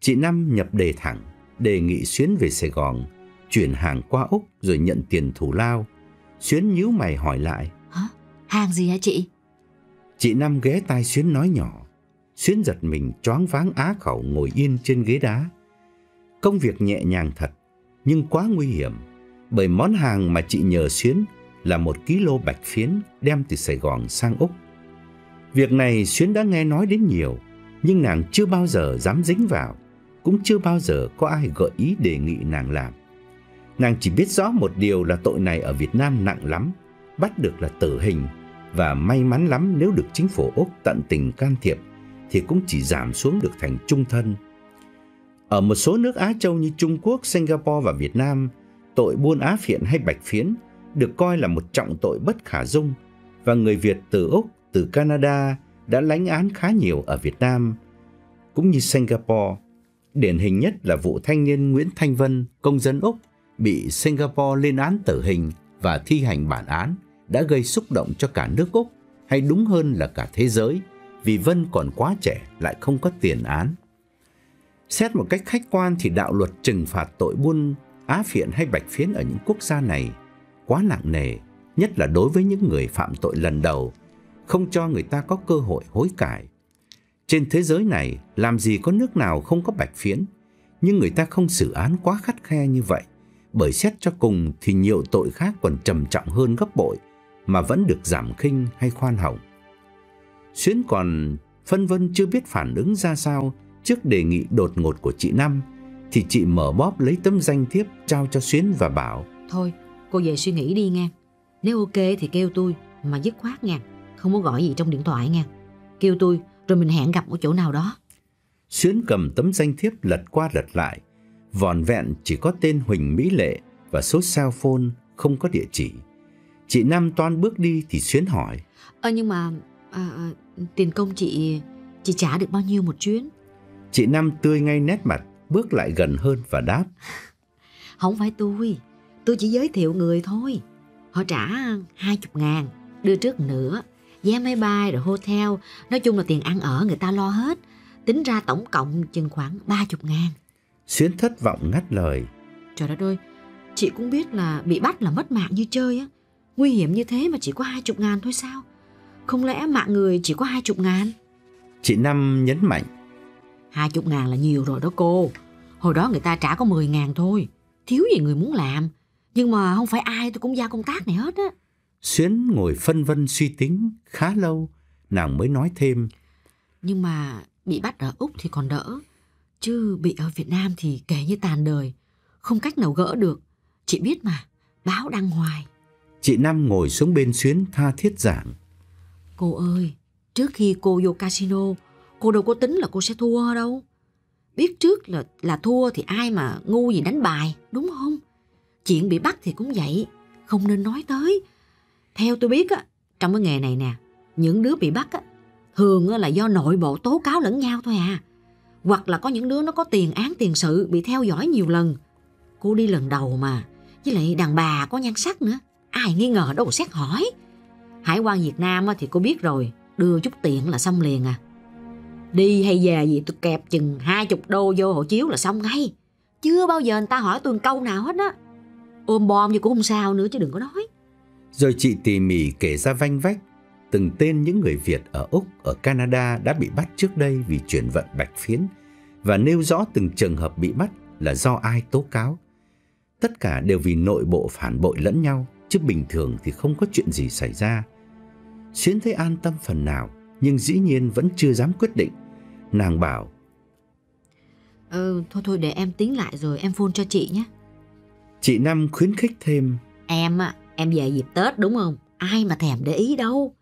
chị Năm nhập đề thẳng, đề nghị Xuyến về Sài Gòn, chuyển hàng qua Úc rồi nhận tiền thù lao. Xuyến nhíu mày hỏi lại. Hả? Hàng gì hả chị? Chị Năm ghé tai Xuyến nói nhỏ. Xuyến giật mình choáng váng á khẩu ngồi yên trên ghế đá. Công việc nhẹ nhàng thật, nhưng quá nguy hiểm, bởi món hàng mà chị nhờ Xuyến là một kg bạch phiến đem từ Sài Gòn sang Úc. Việc này Xuyến đã nghe nói đến nhiều, nhưng nàng chưa bao giờ dám dính vào. cũng chưa bao giờ có ai gợi ý đề nghị nàng làm. Nàng chỉ biết rõ một điều là tội này ở Việt Nam nặng lắm, bắt được là tử hình và may mắn lắm nếu được chính phủ Úc tận tình can thiệp thì cũng chỉ giảm xuống được thành trung thân. Ở một số nước Á Châu như Trung Quốc, Singapore và Việt Nam, tội buôn á phiện hay bạch phiến được coi là một trọng tội bất khả dung và người Việt từ Úc, từ Canada đã lãnh án khá nhiều ở Việt Nam, cũng như Singapore. Điển hình nhất là vụ thanh niên Nguyễn Thanh Vân, công dân Úc, bị Singapore lên án tử hình và thi hành bản án đã gây xúc động cho cả nước Úc, hay đúng hơn là cả thế giới, vì Vân còn quá trẻ lại không có tiền án. Xét một cách khách quan thì đạo luật trừng phạt tội buôn á phiện hay bạch phiến ở những quốc gia này quá nặng nề, nhất là đối với những người phạm tội lần đầu, không cho người ta có cơ hội hối cải. Trên thế giới này, làm gì có nước nào không có bạch phiến, nhưng người ta không xử án quá khắt khe như vậy, bởi xét cho cùng thì nhiều tội khác còn trầm trọng hơn gấp bội mà vẫn được giảm khinh hay khoan hồng. Xuyến còn phân vân chưa biết phản ứng ra sao trước đề nghị đột ngột của chị Năm thì chị mở bóp lấy tấm danh thiếp trao cho Xuyến và bảo Thôi, cô về suy nghĩ đi nghe. Nếu ok thì kêu tôi, mà dứt khoát nha. Không có gọi gì trong điện thoại nha. Kêu tôi, rồi mình hẹn gặp ở chỗ nào đó. Xuyến cầm tấm danh thiếp lật qua lật lại. Vòn vẹn chỉ có tên Huỳnh Mỹ Lệ và số cell phone không có địa chỉ. Chị Năm toan bước đi thì Xuyến hỏi. Ờ nhưng mà à, à, tiền công chị chị trả được bao nhiêu một chuyến? Chị Năm tươi ngay nét mặt, bước lại gần hơn và đáp. Không phải tôi, tôi chỉ giới thiệu người thôi. Họ trả hai chục ngàn, đưa trước nữa. Vé máy bay rồi hotel, nói chung là tiền ăn ở người ta lo hết. Tính ra tổng cộng chừng khoảng ba chục ngàn. Xuyến thất vọng ngắt lời. Trời đất ơi, chị cũng biết là bị bắt là mất mạng như chơi á. Nguy hiểm như thế mà chỉ có hai chục ngàn thôi sao? Không lẽ mạng người chỉ có hai chục ngàn? Chị Năm nhấn mạnh. Hai chục ngàn là nhiều rồi đó cô. Hồi đó người ta trả có mười ngàn thôi. Thiếu gì người muốn làm. Nhưng mà không phải ai tôi cũng giao công tác này hết á. Xuyến ngồi phân vân suy tính khá lâu, nàng mới nói thêm. Nhưng mà bị bắt ở Úc thì còn đỡ. Chứ bị ở Việt Nam thì kể như tàn đời. Không cách nào gỡ được. Chị biết mà, báo đăng hoài. Chị Năm ngồi xuống bên Xuyến tha thiết giảng. Cô ơi, trước khi cô vô casino, cô đâu có tính là cô sẽ thua đâu. Biết trước là là thua thì ai mà ngu gì đánh bài, đúng không? Chuyện bị bắt thì cũng vậy, không nên nói tới. Theo tôi biết á, trong cái nghề này nè, những đứa bị bắt á, thường á là do nội bộ tố cáo lẫn nhau thôi à. Hoặc là có những đứa nó có tiền án tiền sự bị theo dõi nhiều lần. Cô đi lần đầu mà, với lại đàn bà có nhan sắc nữa, ai nghi ngờ đâu xét hỏi. Hải quan Việt Nam thì cô biết rồi, đưa chút tiền là xong liền à. Đi hay về gì tôi kẹp chừng hai chục đô vô hộ chiếu là xong ngay. Chưa bao giờ người ta hỏi tôi một câu nào hết á. Ôm bom gì cũng không sao nữa chứ đừng có nói. Rồi chị tỉ mỉ kể ra vanh vách từng tên những người Việt ở Úc, ở Canada đã bị bắt trước đây vì chuyển vận bạch phiến và nêu rõ từng trường hợp bị bắt là do ai tố cáo. Tất cả đều vì nội bộ phản bội lẫn nhau, chứ bình thường thì không có chuyện gì xảy ra. Xuyến thấy an tâm phần nào, nhưng dĩ nhiên vẫn chưa dám quyết định. Nàng bảo, Ừ, thôi thôi để em tính lại rồi em phone cho chị nhé. chị Năm khuyến khích thêm, Em á, em về dịp Tết đúng không? Ai mà thèm để ý đâu.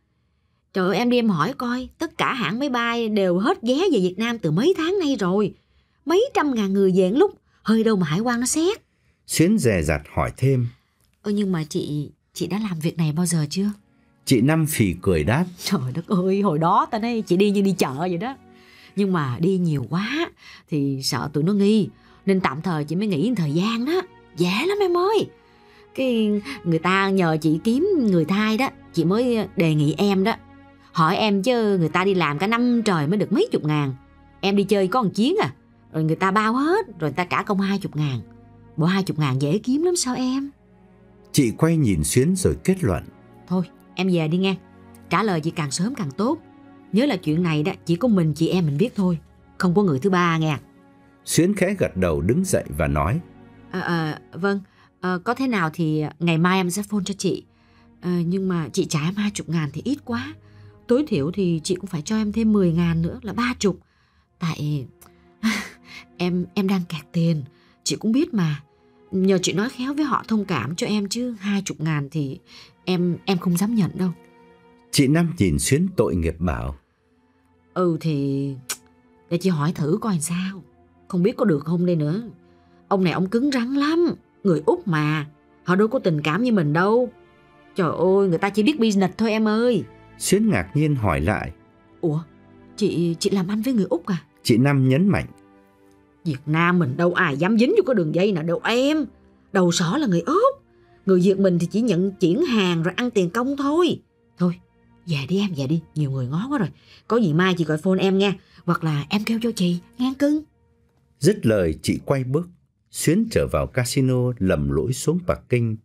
Trời ơi, em đi em hỏi coi, tất cả hãng máy bay đều hết vé về Việt Nam từ mấy tháng nay rồi. Mấy trăm ngàn người về lúc, hơi đâu mà hải quan nó xét. Xuyến dè dặt hỏi thêm. Ơ nhưng mà chị, chị đã làm việc này bao giờ chưa? Chị Năm phì cười đáp, Trời đất ơi, hồi đó ta nói chị đi như đi chợ vậy đó. Nhưng mà đi nhiều quá thì sợ tụi nó nghi. Nên tạm thời chị mới nghỉ thời gian đó. Dễ lắm em ơi. Cái người ta nhờ chị kiếm người thai đó, chị mới đề nghị em đó. Hỏi em chứ người ta đi làm cả năm trời mới được mấy chục ngàn. Em đi chơi có một chuyến à. Rồi người ta bao hết, rồi người ta trả công hai chục ngàn. Bộ hai chục ngàn dễ kiếm lắm sao em? chị quay nhìn Xuyến rồi kết luận. Thôi, em về đi nghe. Trả lời chị càng sớm càng tốt. Nhớ là chuyện này đó chỉ có mình chị em mình biết thôi. Không có người thứ ba nghe. Xuyến khẽ gật đầu đứng dậy và nói, À, à, vâng, à, có thế nào thì ngày mai em sẽ phone cho chị. À, nhưng mà chị trả em hai chục ngàn thì ít quá. Tối thiểu thì chị cũng phải cho em thêm 10 ngàn nữa là ba chục. Tại em em đang kẹt tiền. Chị cũng biết mà. Nhờ chị nói khéo với họ thông cảm cho em chứ hai chục ngàn thì em em không dám nhận đâu. Chị Năm nhìn Xuyến tội nghiệp bảo. Ừ thì để chị hỏi thử coi sao. Không biết có được không đây nữa. Ông này ông cứng rắn lắm. Người Úc mà. Họ đâu có tình cảm như mình đâu. Trời ơi, người ta chỉ biết business thôi em ơi. Xuyến ngạc nhiên hỏi lại. Ủa, chị chị làm ăn với người Úc à? Chị Năm nhấn mạnh. Việt Nam mình đâu ai dám dính vô cái đường dây nào đâu em. Đầu sỏ là người Úc. Người Việt mình thì chỉ nhận chuyển hàng rồi ăn tiền công thôi. Thôi, về đi em, về đi. Nhiều người ngó quá rồi. Có gì mai chị gọi phone em nha. Hoặc là em kêu cho chị, nghe cưng. Dứt lời chị quay bước. Xuyến trở vào casino lầm lỗi xuống parking.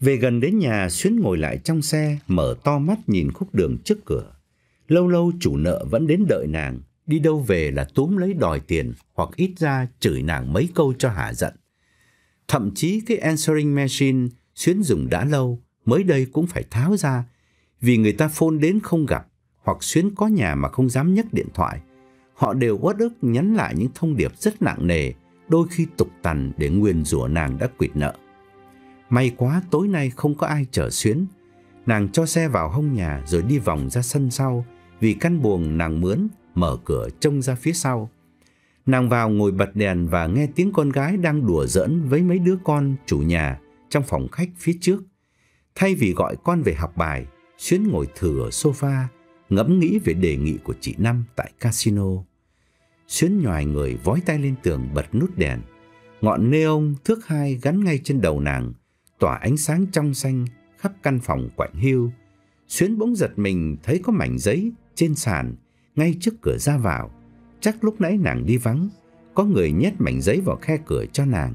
Về gần đến nhà, Xuyến ngồi lại trong xe, mở to mắt nhìn khúc đường trước cửa. Lâu lâu chủ nợ vẫn đến đợi nàng, đi đâu về là túm lấy đòi tiền hoặc ít ra chửi nàng mấy câu cho hả giận. Thậm chí cái answering machine Xuyến dùng đã lâu, mới đây cũng phải tháo ra vì người ta phone đến không gặp hoặc Xuyến có nhà mà không dám nhấc điện thoại. Họ đều uất ức nhắn lại những thông điệp rất nặng nề, đôi khi tục tằn để nguyền rủa nàng đã quỵt nợ. May quá tối nay không có ai chở Xuyến. Nàng cho xe vào hông nhà rồi đi vòng ra sân sau vì căn buồng nàng mướn mở cửa trông ra phía sau. Nàng vào ngồi bật đèn và nghe tiếng con gái đang đùa giỡn với mấy đứa con chủ nhà trong phòng khách phía trước. Thay vì gọi con về học bài, Xuyến ngồi thử ở sofa, ngẫm nghĩ về đề nghị của chị Năm tại casino. Xuyến nhòi người vói tay lên tường bật nút đèn. Ngọn neon thước hai gắn ngay trên đầu nàng, tỏa ánh sáng trong xanh khắp căn phòng quạnh hiu. Xuyến bỗng giật mình thấy có mảnh giấy trên sàn ngay trước cửa ra vào. Chắc lúc nãy nàng đi vắng, có người nhét mảnh giấy vào khe cửa cho nàng.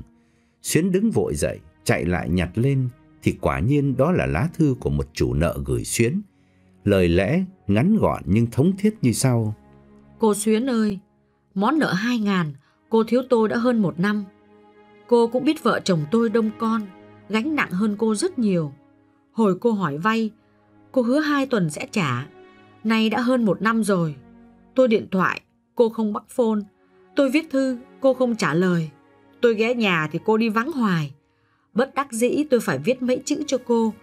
Xuyến đứng vội dậy, chạy lại nhặt lên thì quả nhiên đó là lá thư của một chủ nợ gửi Xuyến. Lời lẽ ngắn gọn nhưng thống thiết như sau. Cô Xuyến ơi, món nợ hai ngàn, cô thiếu tôi đã hơn một năm. Cô cũng biết vợ chồng tôi đông con, gánh nặng hơn cô rất nhiều. Hồi cô hỏi vay, cô hứa hai tuần sẽ trả. Nay đã hơn một năm rồi. Tôi điện thoại, cô không bắt phone. Tôi viết thư, cô không trả lời. Tôi ghé nhà thì cô đi vắng hoài. Bất đắc dĩ tôi phải viết mấy chữ cho cô.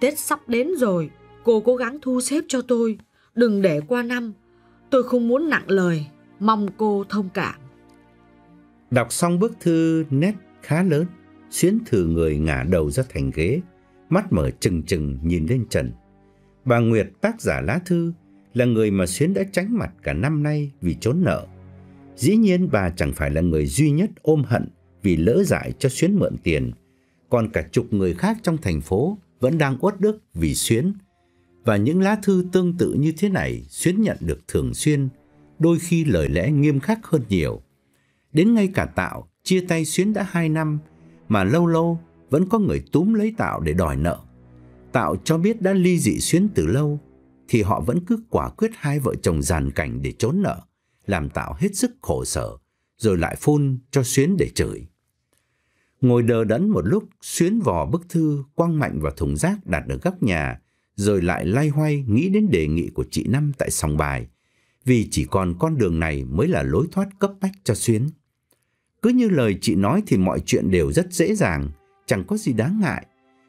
Tết sắp đến rồi, cô cố gắng thu xếp cho tôi. Đừng để qua năm. Tôi không muốn nặng lời, mong cô thông cảm. Đọc xong bức thư nét khá lớn, Xuyến thử người ngả đầu ra thành ghế, mắt mở trừng trừng nhìn lên trần. Bà Nguyệt tác giả lá thư là người mà Xuyến đã tránh mặt cả năm nay vì trốn nợ. Dĩ nhiên bà chẳng phải là người duy nhất ôm hận vì lỡ dại cho Xuyến mượn tiền, còn cả chục người khác trong thành phố vẫn đang uất đức vì Xuyến. Và những lá thư tương tự như thế này Xuyến nhận được thường xuyên, đôi khi lời lẽ nghiêm khắc hơn nhiều. Đến ngay cả Tạo chia tay Xuyến đã hai năm mà lâu lâu vẫn có người túm lấy Tạo để đòi nợ. Tạo cho biết đã ly dị Xuyến từ lâu thì họ vẫn cứ quả quyết hai vợ chồng giàn cảnh để trốn nợ, làm Tạo hết sức khổ sở, rồi lại phun cho Xuyến để chửi. Ngồi đờ đẫn một lúc, Xuyến vò bức thư quăng mạnh vào thùng rác đặt ở góc nhà, rồi lại lay hoay nghĩ đến đề nghị của chị Năm tại sòng bài, vì chỉ còn con đường này mới là lối thoát cấp bách cho Xuyến. Cứ như lời chị nói thì mọi chuyện đều rất dễ dàng, chẳng có gì đáng ngại.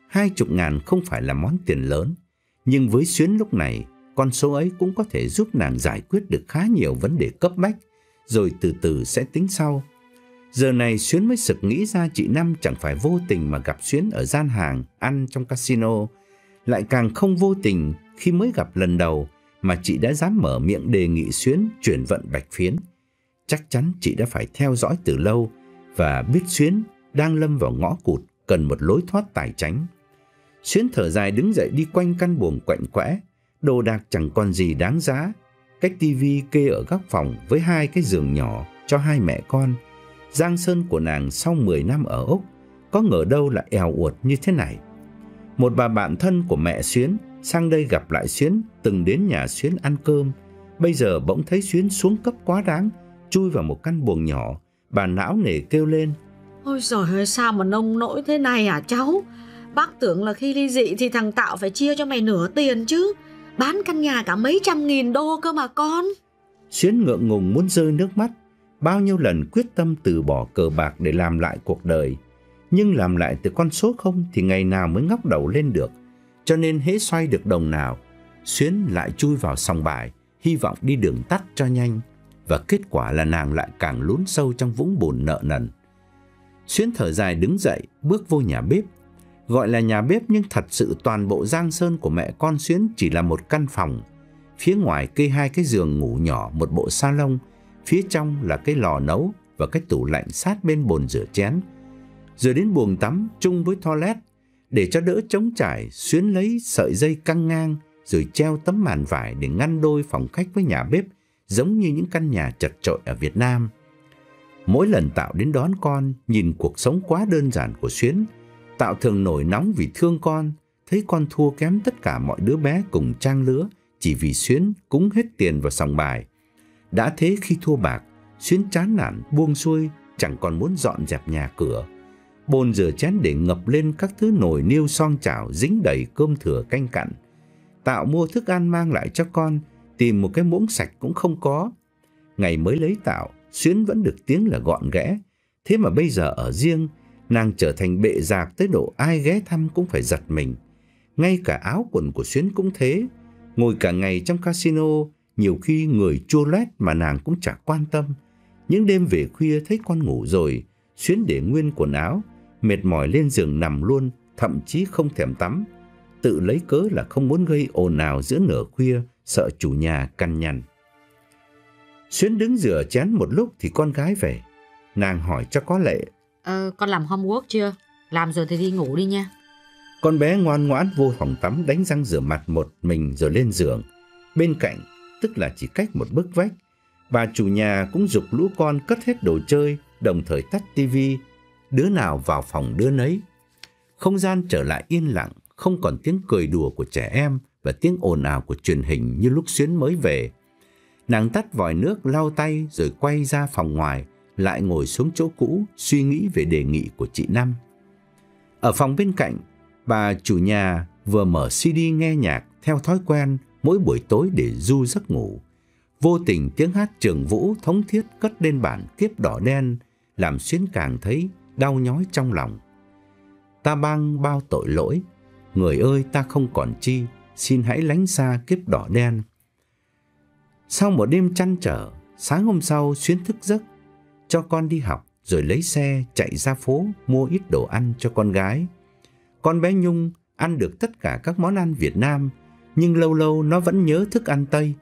Hai chục ngàn không phải là món tiền lớn, nhưng với Xuyến lúc này, con số ấy cũng có thể giúp nàng giải quyết được khá nhiều vấn đề cấp bách, rồi từ từ sẽ tính sau. Giờ này Xuyến mới sực nghĩ ra chị Năm chẳng phải vô tình mà gặp Xuyến ở gian hàng, ăn trong casino, lại càng không vô tình khi mới gặp lần đầu mà chị đã dám mở miệng đề nghị Xuyến chuyển vận bạch phiến. Chắc chắn chị đã phải theo dõi từ lâu và biết Xuyến đang lâm vào ngõ cụt cần một lối thoát tài tránh. Xuyến thở dài đứng dậy đi quanh căn buồng quạnh quẽ, đồ đạc chẳng còn gì đáng giá. Cách tivi kê ở góc phòng với hai cái giường nhỏ cho hai mẹ con. Giang sơn của nàng sau 10 năm ở Úc, có ngờ đâu là eo uột như thế này. Một bà bạn thân của mẹ Xuyến sang đây gặp lại Xuyến, từng đến nhà Xuyến ăn cơm. Bây giờ bỗng thấy Xuyến xuống cấp quá đáng, chui vào một căn buồng nhỏ. Bà não nề kêu lên. Ôi giời ơi, sao mà nông nỗi thế này hả cháu? Bác tưởng là khi ly dị thì thằng Tạo phải chia cho mày nửa tiền chứ. Bán căn nhà cả mấy trăm nghìn đô cơ mà con. Xuyến ngượng ngùng muốn rơi nước mắt. bao nhiêu lần quyết tâm từ bỏ cờ bạc để làm lại cuộc đời. Nhưng làm lại từ con số không thì ngày nào mới ngóc đầu lên được. Cho nên hễ xoay được đồng nào, Xuyến lại chui vào sòng bài, hy vọng đi đường tắt cho nhanh. Và kết quả là nàng lại càng lún sâu trong vũng bùn nợ nần. Xuyến thở dài đứng dậy, bước vô nhà bếp. Gọi là nhà bếp nhưng thật sự toàn bộ giang sơn của mẹ con Xuyến chỉ là một căn phòng. Phía ngoài kê hai cái giường ngủ nhỏ, một bộ salon, phía trong là cái lò nấu và cái tủ lạnh sát bên bồn rửa chén. Rồi đến buồng tắm chung với toilet, để cho đỡ trống trải, Xuyến lấy sợi dây căng ngang rồi treo tấm màn vải để ngăn đôi phòng khách với nhà bếp, giống như những căn nhà chật chội ở Việt Nam. Mỗi lần Tạo đến đón con, nhìn cuộc sống quá đơn giản của Xuyến, Tạo thường nổi nóng vì thương con, thấy con thua kém tất cả mọi đứa bé cùng trang lứa chỉ vì Xuyến cúng hết tiền vào sòng bài. Đã thế khi thua bạc, Xuyến chán nản buông xuôi, chẳng còn muốn dọn dẹp nhà cửa. Bồn rửa chén để ngập lên các thứ nồi niêu son chảo dính đầy cơm thừa canh cặn. Tạo mua thức ăn mang lại cho con, tìm một cái muỗng sạch cũng không có. Ngày mới lấy Tạo, Xuyến vẫn được tiếng là gọn ghẽ. Thế mà bây giờ ở riêng, nàng trở thành bệ giạc tới độ ai ghé thăm cũng phải giật mình. Ngay cả áo quần của Xuyến cũng thế. Ngồi cả ngày trong casino, nhiều khi người chua loét mà nàng cũng chẳng quan tâm. Những đêm về khuya thấy con ngủ rồi, Xuyến để nguyên quần áo, mệt mỏi lên giường nằm luôn, thậm chí không thèm tắm. Tự lấy cớ là không muốn gây ồn ào giữa nửa khuya, sợ chủ nhà căn nhằn. Xuyến đứng rửa chén một lúc thì con gái về. Nàng hỏi cho có lệ. Ờ, con làm homework chưa? Làm rồi thì đi ngủ đi nha. Con bé ngoan ngoãn vô phòng tắm đánh răng rửa mặt một mình rồi lên giường. Bên cạnh, tức là chỉ cách một bức vách, bà chủ nhà cũng dục lũ con cất hết đồ chơi, đồng thời tắt tivi, đứa nào vào phòng đứa nấy. Không gian trở lại yên lặng, không còn tiếng cười đùa của trẻ em và tiếng ồn ào của truyền hình như lúc Xuyến mới về. Nàng tắt vòi nước lau tay rồi quay ra phòng ngoài, lại ngồi xuống chỗ cũ suy nghĩ về đề nghị của chị Năm. Ở phòng bên cạnh, bà chủ nhà vừa mở CD nghe nhạc theo thói quen mỗi buổi tối để du giấc ngủ. Vô tình tiếng hát trường vũ thống thiết cất lên bản kiếp đỏ đen, làm xuyến càng thấy đau nhói trong lòng. Ta băng bao tội lỗi, người ơi ta không còn chi, xin hãy lánh xa kiếp đỏ đen. Sau một đêm chăn trở, sáng hôm sau xuyến thức giấc, cho con đi học rồi lấy xe chạy ra phố mua ít đồ ăn cho con gái. Con bé Nhung ăn được tất cả các món ăn Việt Nam, nhưng lâu lâu nó vẫn nhớ thức ăn Tây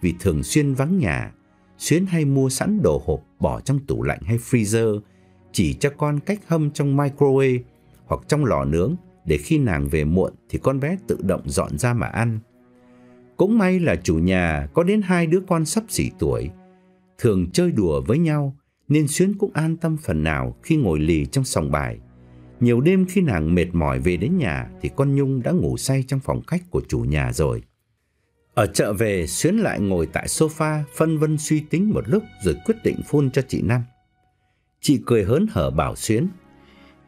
vì thường xuyên vắng nhà. Xuyến hay mua sẵn đồ hộp bỏ trong tủ lạnh hay freezer, chỉ cho con cách hâm trong microwave hoặc trong lò nướng để khi nàng về muộn thì con bé tự động dọn ra mà ăn. Cũng may là chủ nhà có đến hai đứa con sắp xỉ tuổi, thường chơi đùa với nhau nên Xuyến cũng an tâm phần nào khi ngồi lì trong sòng bài. Nhiều đêm khi nàng mệt mỏi về đến nhà thì con Nhung đã ngủ say trong phòng khách của chủ nhà rồi. Ở chợ về, Xuyến lại ngồi tại sofa phân vân suy tính một lúc rồi quyết định phun cho chị Năm. Chị cười hớn hở bảo Xuyến.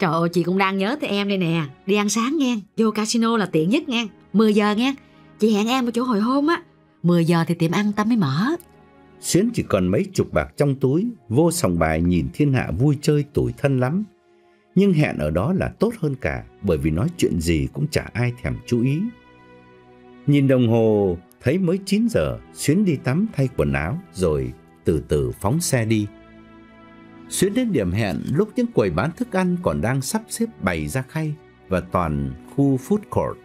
Trời ơi, chị cũng đang nhớ tới em đây nè. Đi ăn sáng nghe, vô casino là tiện nhất nghe. 10 giờ nghe, chị hẹn em ở chỗ hồi hôm á. 10 giờ thì tiệm ăn ta mới mở. Xuyến chỉ còn mấy chục bạc trong túi, vô sòng bài nhìn thiên hạ vui chơi tủi thân lắm. Nhưng hẹn ở đó là tốt hơn cả, bởi vì nói chuyện gì cũng chả ai thèm chú ý. Nhìn đồng hồ, thấy mới 9 giờ, Xuyến đi tắm thay quần áo, rồi từ từ phóng xe đi. Xuyến đến điểm hẹn lúc những quầy bán thức ăn còn đang sắp xếp bày ra khay và toàn khu food court.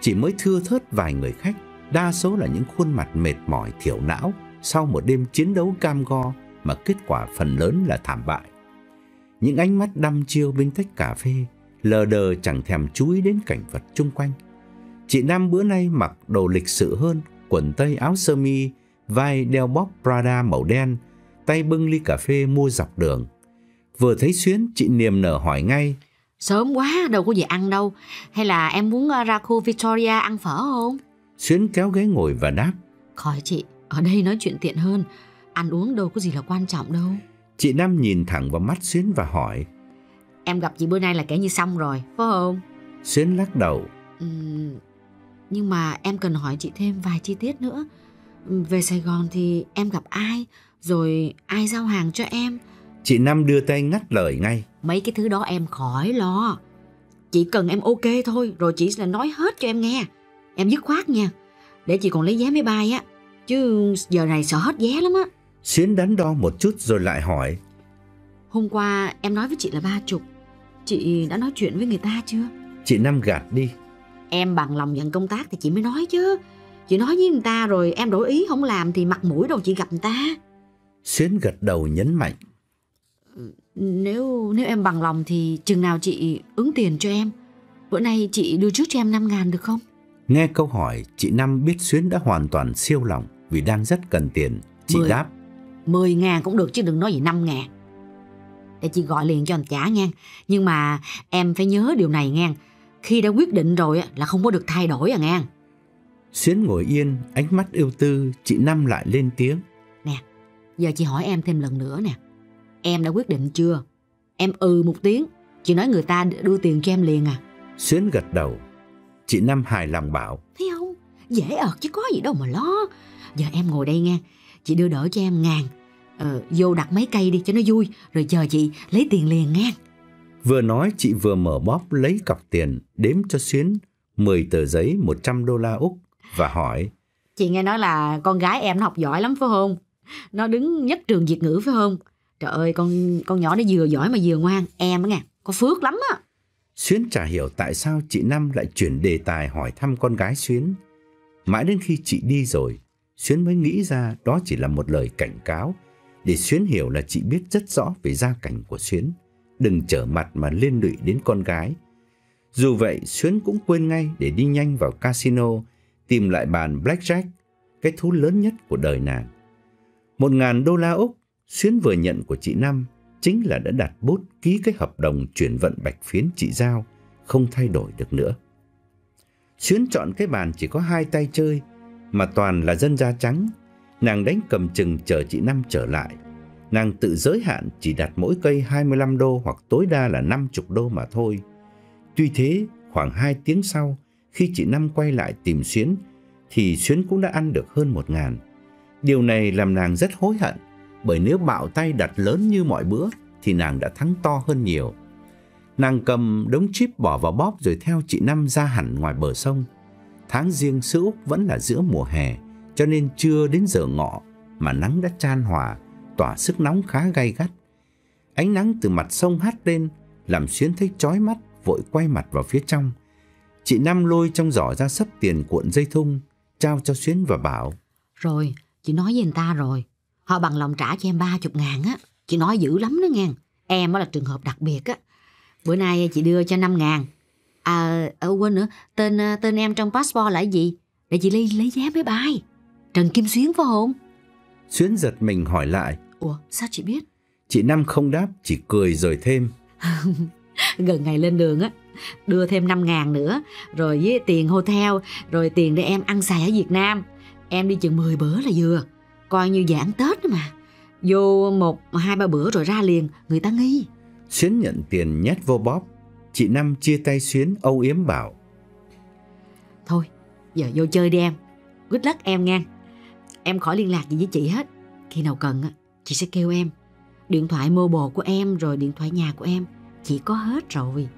Chỉ mới thưa thớt vài người khách, đa số là những khuôn mặt mệt mỏi thiểu não sau một đêm chiến đấu cam go mà kết quả phần lớn là thảm bại. Những ánh mắt đăm chiêu bên tách cà phê, lờ đờ chẳng thèm chú ý đến cảnh vật chung quanh. Chị Nam bữa nay mặc đồ lịch sự hơn, quần tây áo sơ mi, vai đeo bóp Prada màu đen, tay bưng ly cà phê mua dọc đường. Vừa thấy Xuyến, chị niềm nở hỏi ngay. Sớm quá, đâu có gì ăn đâu. Hay là em muốn ờ, ra khu Victoria ăn phở không? Xuyến kéo ghế ngồi và đáp. Khỏi chị, ở đây nói chuyện tiện hơn. Ăn uống đâu có gì là quan trọng đâu. Chị Nam nhìn thẳng vào mắt Xuyến và hỏi. Em gặp chị bữa nay là kể như xong rồi, phải không? Xuyến lắc đầu. Ừm, nhưng mà em cần hỏi chị thêm vài chi tiết nữa. Về Sài Gòn thì em gặp ai Rồi ai giao hàng cho em? Chị Năm đưa tay ngắt lời ngay. Mấy cái thứ đó em khỏi lo. Chỉ cần em ok thôi Rồi chị sẽ nói hết cho em nghe. Em dứt khoát nha. Để chị còn lấy vé máy bay á. Chứ giờ này sợ hết vé lắm á. Xuyến đắn đo một chút rồi lại hỏi. Hôm qua em nói với chị là ba chục. Chị đã nói chuyện với người ta chưa? Chị Năm gạt đi. Em bằng lòng nhận công tác thì chị mới nói chứ. Chị nói với người ta rồi em đổi ý không làm Thì mặt mũi đâu chị gặp người ta Xuyến gật đầu nhấn mạnh. Nếu nếu em bằng lòng thì chừng nào chị ứng tiền cho em? Bữa nay chị đưa trước cho em 5 ngàn được không? Nghe câu hỏi Chị Năm biết Xuyến đã hoàn toàn siêu lòng Vì đang rất cần tiền. Chị Mười. đáp. 10 ngàn cũng được chứ đừng nói gì 5 ngàn. Để chị gọi liền cho anh trả nha Nhưng mà em phải nhớ điều này nha Khi đã quyết định rồi á, là không có được thay đổi à nha Xuyến ngồi yên Ánh mắt yêu tư Chị Năm lại lên tiếng Giờ chị hỏi em thêm lần nữa nè. Em đã quyết định chưa? Em ừ một tiếng. Chị nói người ta đưa tiền cho em liền à. Xuyến gật đầu. Chị Năm hài lòng bảo. Thấy không? Dễ ợt chứ có gì đâu mà lo. Giờ em ngồi đây nha Chị đưa đỡ cho em ngàn. Ờ, Vô đặt mấy cây đi cho nó vui. Rồi chờ chị lấy tiền liền nha Vừa nói chị vừa mở bóp lấy cọc tiền Đếm cho Xuyến 10 tờ giấy 100 đô la Úc Và hỏi. Chị nghe nói là con gái em nó học giỏi lắm phải không nó đứng nhất trường Việt ngữ phải không Trời ơi con con nhỏ nó vừa giỏi mà vừa ngoan Em á nghe có phước lắm á Xuyến chả hiểu tại sao chị Năm lại chuyển đề tài hỏi thăm con gái Xuyến. Mãi đến khi chị đi rồi, Xuyến mới nghĩ ra đó chỉ là một lời cảnh cáo để Xuyến hiểu là chị biết rất rõ về gia cảnh của Xuyến. Đừng trở mặt mà liên lụy đến con gái. Dù vậy, Xuyến cũng quên ngay để đi nhanh vào casino tìm lại bàn blackjack, cái thú lớn nhất của đời nàng. Một ngàn đô la Úc, Xuyến vừa nhận của chị Năm chính là đã đặt bút ký cái hợp đồng chuyển vận bạch phiến chị Giao, không thay đổi được nữa. Xuyến chọn cái bàn chỉ có hai tay chơi, mà toàn là dân da trắng. Nàng đánh cầm chừng chờ chị Năm trở lại. Nàng tự giới hạn chỉ đặt mỗi cây 25 đô hoặc tối đa là 50 đô mà thôi. Tuy thế, khoảng 2 tiếng sau, khi chị Năm quay lại tìm Xuyến, thì Xuyến cũng đã ăn được hơn một ngàn. Điều này làm nàng rất hối hận, bởi nếu bạo tay đặt lớn như mọi bữa, thì nàng đã thắng to hơn nhiều. Nàng cầm đống chip bỏ vào bóp rồi theo chị Năm ra hẳn ngoài bờ sông. Tháng riêng xứ Úc vẫn là giữa mùa hè, cho nên chưa đến giờ ngọ mà nắng đã chan hòa, tỏa sức nóng khá gay gắt. Ánh nắng từ mặt sông hắt lên, làm Xuyến thấy chói mắt, vội quay mặt vào phía trong. Chị Năm lôi trong giỏ ra sấp tiền cuộn dây thun, trao cho Xuyến và bảo. Rồi chị nói với người ta rồi. Họ bằng lòng trả cho em ba chục ngàn á. Chị nói dữ lắm đó nghe. Em đó là trường hợp đặc biệt á. Bữa nay chị đưa cho 5 ngàn. À, à quên nữa. Tên tên em trong passport là gì? Để chị lấy lấy vé máy bay. Trần Kim Xuyến phải không? Xuyến giật mình hỏi lại. Ủa sao chị biết? Chị Năm không đáp, chỉ cười rồi thêm. Gần ngày lên đường á Đưa thêm 5 ngàn nữa. Rồi với tiền hotel Rồi tiền để em ăn xài ở Việt Nam Em đi chừng 10 bữa là vừa. Coi như giãn Tết đó mà. Vô một hai ba bữa rồi ra liền Người ta nghi. Xuyến nhận tiền nhét vô bóp. Chị Năm chia tay Xuyến âu yếm bảo. Thôi giờ vô chơi đi em. Good luck em nha. Em khỏi liên lạc gì với chị hết. Khi nào cần á chị sẽ kêu em. Điện thoại mobile của em rồi điện thoại nhà của em. Chị có hết rồi.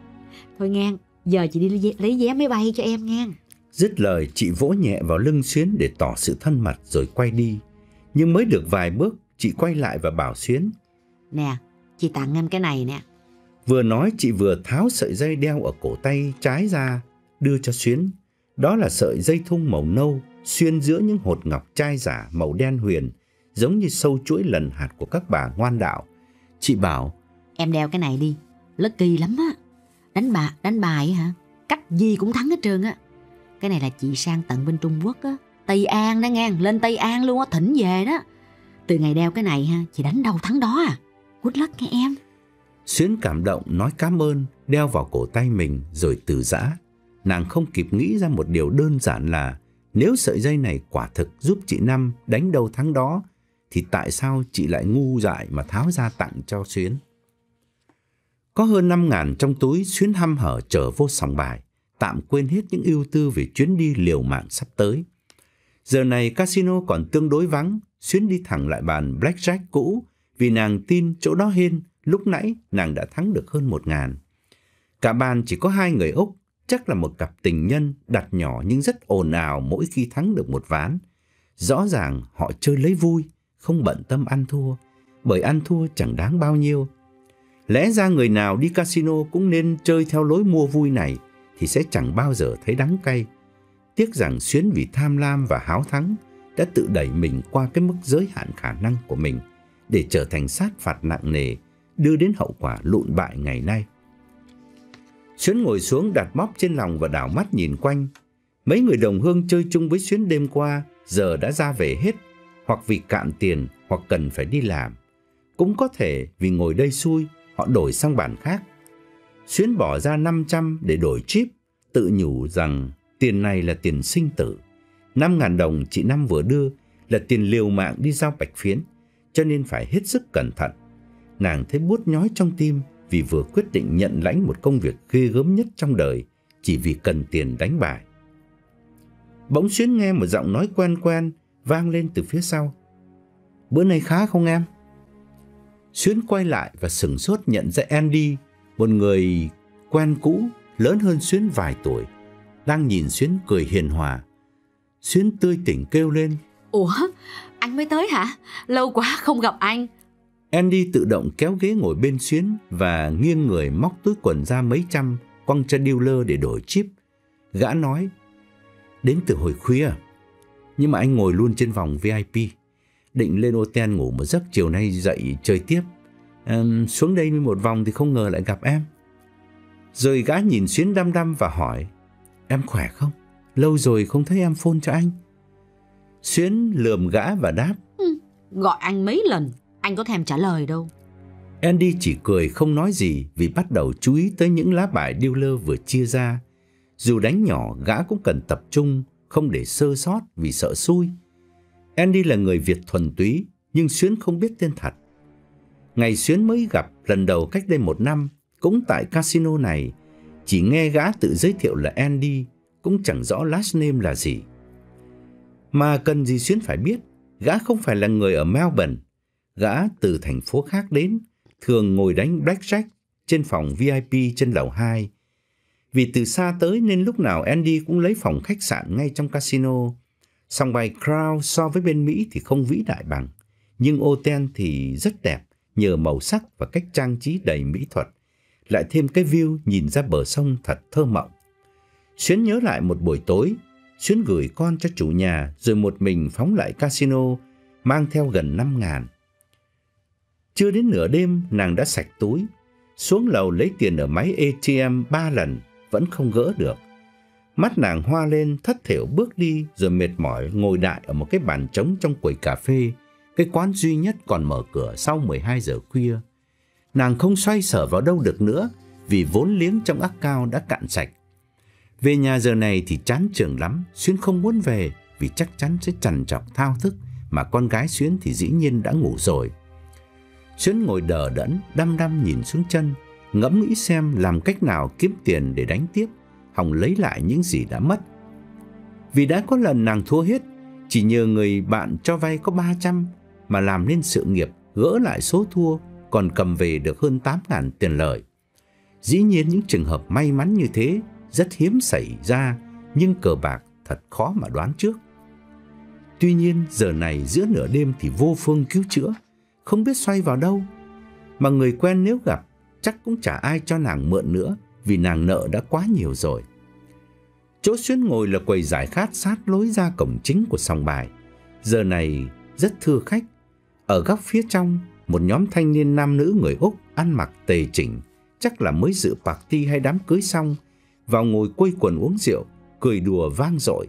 Thôi nghe Giờ chị đi lấy- vé máy bay cho em nha Dứt lời chị vỗ nhẹ vào lưng Xuyến để tỏ sự thân mật rồi quay đi. Nhưng mới được vài bước, chị quay lại và bảo Xuyến. Nè chị tặng em cái này nè Vừa nói chị vừa tháo sợi dây đeo ở cổ tay trái ra, đưa cho Xuyến. Đó là sợi dây thun màu nâu, xuyên giữa những hột ngọc trai giả màu đen huyền, giống như sâu chuỗi lần hạt của các bà ngoan đạo. Chị bảo, Em đeo cái này đi Lucky lắm á Đánh bạc, đánh bài hả Cách gì cũng thắng hết trơn á cái này là chị sang tận bên Trung Quốc á. Tây An đó nghe Lên Tây An luôn á Thỉnh về đó. Từ ngày đeo cái này ha Chị đánh đầu thắng đó à. Good luck nghe em. Xuyến cảm động nói cảm ơn, đeo vào cổ tay mình rồi từ giã. Nàng không kịp nghĩ ra một điều đơn giản là nếu sợi dây này quả thực giúp chị Năm đánh đầu thắng đó, thì tại sao chị lại ngu dại mà tháo ra tặng cho Xuyến? Có hơn 5 ngàn trong túi Xuyến hăm hở trở vô sòng bài, tạm quên hết những ưu tư về chuyến đi liều mạng sắp tới. Giờ này casino còn tương đối vắng, Xuyến đi thẳng lại bàn blackjack cũ vì nàng tin chỗ đó hên lúc nãy nàng đã thắng được hơn một ngàn. Cả bàn chỉ có hai người Úc, chắc là một cặp tình nhân đặt nhỏ nhưng rất ồn ào mỗi khi thắng được một ván. Rõ ràng họ chơi lấy vui, không bận tâm ăn thua, bởi ăn thua chẳng đáng bao nhiêu. Lẽ ra người nào đi casino cũng nên chơi theo lối mua vui này thì sẽ chẳng bao giờ thấy đắng cay. Tiếc rằng Xuyến vì tham lam và háo thắng đã tự đẩy mình qua cái mức giới hạn khả năng của mình để trở thành sát phạt nặng nề, đưa đến hậu quả lụn bại ngày nay. Xuyến ngồi xuống đặt móc trên lòng và đảo mắt nhìn quanh. Mấy người đồng hương chơi chung với Xuyến đêm qua giờ đã ra về hết, hoặc vì cạn tiền hoặc cần phải đi làm. Cũng có thể vì ngồi đây xui, họ đổi sang bàn khác. Xuyến bỏ ra 500 để đổi chip, tự nhủ rằng tiền này là tiền sinh tử. 5.000 đồng chị Năm vừa đưa là tiền liều mạng đi giao bạch phiến, cho nên phải hết sức cẩn thận. Nàng thấy bút nhói trong tim vì vừa quyết định nhận lãnh một công việc ghê gớm nhất trong đời chỉ vì cần tiền đánh bài. Bỗng Xuyến nghe một giọng nói quen quen vang lên từ phía sau. Bữa nay khá không em? Xuyến quay lại và sừng sốt nhận ra Andy, một người quen cũ, lớn hơn Xuyến vài tuổi, đang nhìn Xuyến cười hiền hòa. Xuyến tươi tỉnh kêu lên. Ủa, anh mới tới hả? Lâu quá không gặp anh. Andy tự động kéo ghế ngồi bên Xuyến và nghiêng người móc túi quần ra mấy trăm, quăng cho dealer để đổi chip. Gã nói, đến từ hồi khuya, nhưng mà anh ngồi luôn trên vòng VIP. Định lên hotel ngủ một giấc chiều nay dậy chơi tiếp. À, xuống đây một vòng thì không ngờ lại gặp em. Rồi gã nhìn Xuyến đăm đăm và hỏi, em khỏe không? Lâu rồi không thấy em phone cho anh. Xuyến lườm gã và đáp, ừ, gọi anh mấy lần anh có thèm trả lời đâu. Andy chỉ cười không nói gì vì bắt đầu chú ý tới những lá bài dealer vừa chia ra. Dù đánh nhỏ, gã cũng cần tập trung, không để sơ sót vì sợ xui. Andy là người Việt thuần túy, nhưng Xuyến không biết tên thật. Ngày Xuyến mới gặp lần đầu cách đây một năm, cũng tại casino này, chỉ nghe gã tự giới thiệu là Andy, cũng chẳng rõ last name là gì. Mà cần gì Xuyến phải biết, gã không phải là người ở Melbourne, Gã từ thành phố khác đến, thường ngồi đánh blackjack trên phòng VIP trên lầu 2. Vì từ xa tới nên lúc nào Andy cũng lấy phòng khách sạn ngay trong casino. Song bài Crown so với bên Mỹ thì không vĩ đại bằng, nhưng hotel thì rất đẹp nhờ màu sắc và cách trang trí đầy mỹ thuật. Lại thêm cái view nhìn ra bờ sông thật thơ mộng. Xuyến nhớ lại một buổi tối, Xuyến gửi con cho chủ nhà rồi một mình phóng lại casino mang theo gần 5 ngàn. Chưa đến nửa đêm nàng đã sạch túi, xuống lầu lấy tiền ở máy ATM ba lần vẫn không gỡ được. Mắt nàng hoa lên thất thểu bước đi rồi mệt mỏi ngồi đại ở một cái bàn trống trong quầy cà phê, cái quán duy nhất còn mở cửa sau 12 giờ khuya. Nàng không xoay sở vào đâu được nữa vì vốn liếng trong ác cao đã cạn sạch. Về nhà giờ này thì chán trường lắm, Xuyến không muốn về vì chắc chắn sẽ trằn trọc thao thức mà con gái Xuyến thì dĩ nhiên đã ngủ rồi. xuyên ngồi đờ đẫn, đăm đăm nhìn xuống chân, ngẫm nghĩ xem làm cách nào kiếm tiền để đánh tiếp, hòng lấy lại những gì đã mất. Vì đã có lần nàng thua hết, chỉ nhờ người bạn cho vay có 300 mà làm nên sự nghiệp gỡ lại số thua còn cầm về được hơn 8 ngàn tiền lợi. Dĩ nhiên những trường hợp may mắn như thế rất hiếm xảy ra nhưng cờ bạc thật khó mà đoán trước. Tuy nhiên giờ này giữa nửa đêm thì vô phương cứu chữa không biết xoay vào đâu. Mà người quen nếu gặp, chắc cũng chả ai cho nàng mượn nữa, vì nàng nợ đã quá nhiều rồi. Chỗ xuyên ngồi là quầy giải khát sát lối ra cổng chính của sòng bài. Giờ này rất thưa khách. Ở góc phía trong, một nhóm thanh niên nam nữ người Úc ăn mặc tề chỉnh, chắc là mới dự party hay đám cưới xong, vào ngồi quây quần uống rượu, cười đùa vang dội.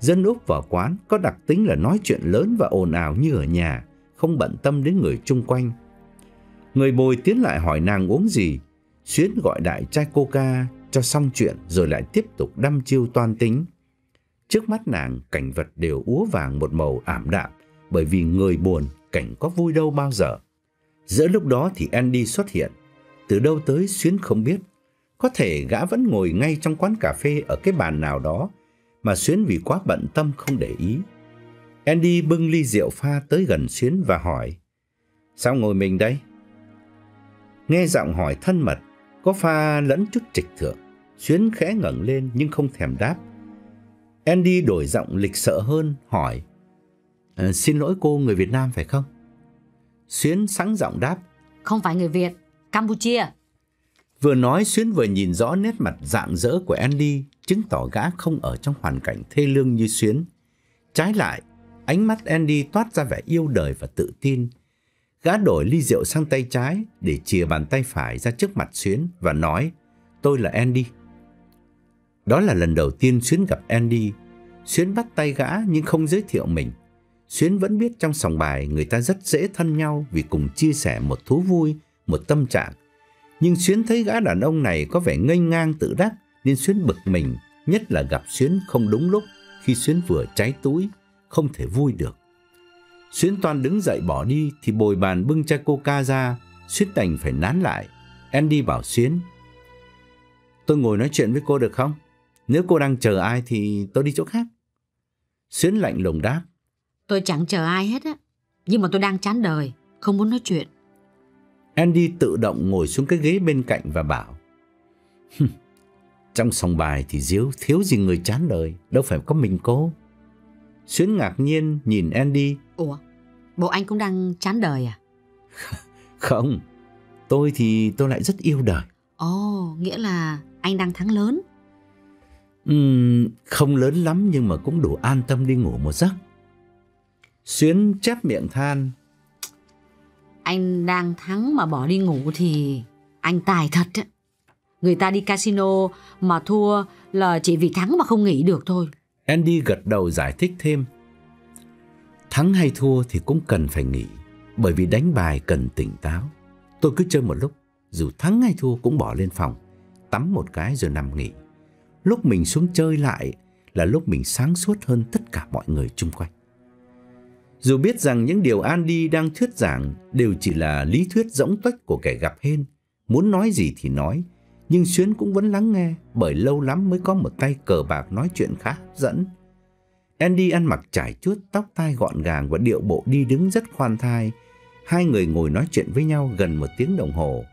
Dân Úc vào quán có đặc tính là nói chuyện lớn và ồn ào như ở nhà, không bận tâm đến người chung quanh. Người bồi tiến lại hỏi nàng uống gì, Xuyến gọi đại chai coca cho xong chuyện rồi lại tiếp tục đăm chiêu toan tính. Trước mắt nàng cảnh vật đều úa vàng một màu ảm đạm bởi vì người buồn cảnh có vui đâu bao giờ. Giữa lúc đó thì Andy xuất hiện, từ đâu tới Xuyến không biết. Có thể gã vẫn ngồi ngay trong quán cà phê ở cái bàn nào đó mà Xuyến vì quá bận tâm không để ý. Andy bưng ly rượu pha tới gần Xuyến và hỏi Sao ngồi mình đây? Nghe giọng hỏi thân mật Có pha lẫn chút trịch thượng Xuyến khẽ ngẩng lên nhưng không thèm đáp Andy đổi giọng lịch sợ hơn hỏi à, Xin lỗi cô người Việt Nam phải không? Xuyến sẵn giọng đáp Không phải người Việt, Campuchia Vừa nói Xuyến vừa nhìn rõ nét mặt dạng dỡ của Andy Chứng tỏ gã không ở trong hoàn cảnh thê lương như Xuyến Trái lại, ánh mắt Andy toát ra vẻ yêu đời và tự tin Gã đổi ly rượu sang tay trái để chìa bàn tay phải ra trước mặt Xuyến và nói Tôi là Andy đó là lần đầu tiên Xuyến gặp Andy. Xuyến bắt tay gã nhưng không giới thiệu mình. Xuyến vẫn biết trong sòng bài người ta rất dễ thân nhau vì cùng chia sẻ một thú vui, một tâm trạng. Nhưng Xuyến thấy gã đàn ông này có vẻ nghênh ngang tự đắc nên Xuyến bực mình, nhất là gặp Xuyến không đúng lúc khi Xuyến vừa cháy túi, không thể vui được. Xuyến toàn đứng dậy bỏ đi thì bồi bàn bưng chai coca ra, Xuyến đành phải nán lại. Andy bảo Xuyến, tôi ngồi nói chuyện với cô được không? Nếu cô đang chờ ai thì tôi đi chỗ khác. Xuyến lạnh lùng đáp. Tôi chẳng chờ ai hết á. Nhưng mà tôi đang chán đời, không muốn nói chuyện. Andy tự động ngồi xuống cái ghế bên cạnh và bảo. Trong sòng bài thì diếu thiếu gì người chán đời, đâu phải có mình cô. Xuyến ngạc nhiên nhìn Andy. Ủa, bộ anh cũng đang chán đời à? Không, tôi thì tôi lại rất yêu đời. Ồ, nghĩa là anh đang thắng lớn. Uhm, không lớn lắm nhưng mà cũng đủ an tâm đi ngủ một giấc. Xuyến chép miệng than. Anh đang thắng mà bỏ đi ngủ thì anh tài thật á. Người ta đi casino mà thua là chỉ vì thắng mà không nghỉ được thôi. Andy gật đầu giải thích thêm. Thắng hay thua thì cũng cần phải nghỉ, bởi vì đánh bài cần tỉnh táo. Tôi cứ chơi một lúc, dù thắng hay thua cũng bỏ lên phòng, tắm một cái rồi nằm nghỉ lúc mình xuống chơi lại là lúc mình sáng suốt hơn tất cả mọi người chung quanh. Dù biết rằng những điều Andy đang thuyết giảng đều chỉ là lý thuyết rỗng tuếch của kẻ gặp hên, muốn nói gì thì nói, nhưng Xuyến cũng vẫn lắng nghe bởi lâu lắm mới có một tay cờ bạc nói chuyện khá hấp dẫn. Andy ăn mặc trải chuốt, tóc tai gọn gàng và điệu bộ đi đứng rất khoan thai. Hai người ngồi nói chuyện với nhau gần một tiếng đồng hồ.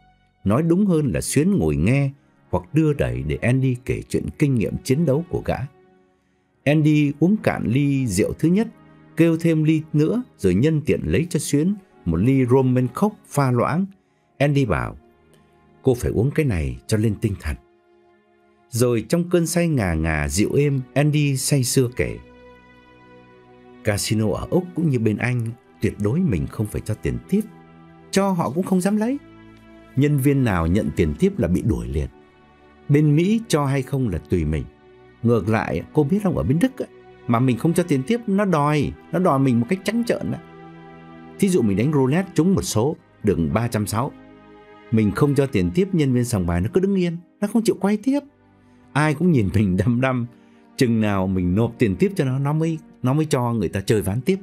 Nói đúng hơn là Xuyến ngồi nghe hoặc đưa đẩy để Andy kể chuyện kinh nghiệm chiến đấu của gã. Andy uống cạn ly rượu thứ nhất, kêu thêm ly nữa rồi nhân tiện lấy cho Xuyến một ly rum men khốc pha loãng. Andy bảo, cô phải uống cái này cho lên tinh thần. Rồi trong cơn say ngà ngà dịu êm, Andy say sưa kể. Casino ở Úc cũng như bên Anh, tuyệt đối mình không phải cho tiền tiếp. Cho họ cũng không dám lấy. Nhân viên nào nhận tiền tiếp là bị đuổi liền. Bên Mỹ cho hay không là tùy mình. Ngược lại, cô biết không ở bên Đức ấy, mà mình không cho tiền tiếp nó đòi, nó đòi mình một cách trắng trợn đó. Thí dụ mình đánh roulette trúng một số được 360. Mình không cho tiền tiếp nhân viên sòng bài nó cứ đứng yên, nó không chịu quay tiếp. Ai cũng nhìn mình đăm đăm, chừng nào mình nộp tiền tiếp cho nó nó mới nó mới cho người ta chơi ván tiếp.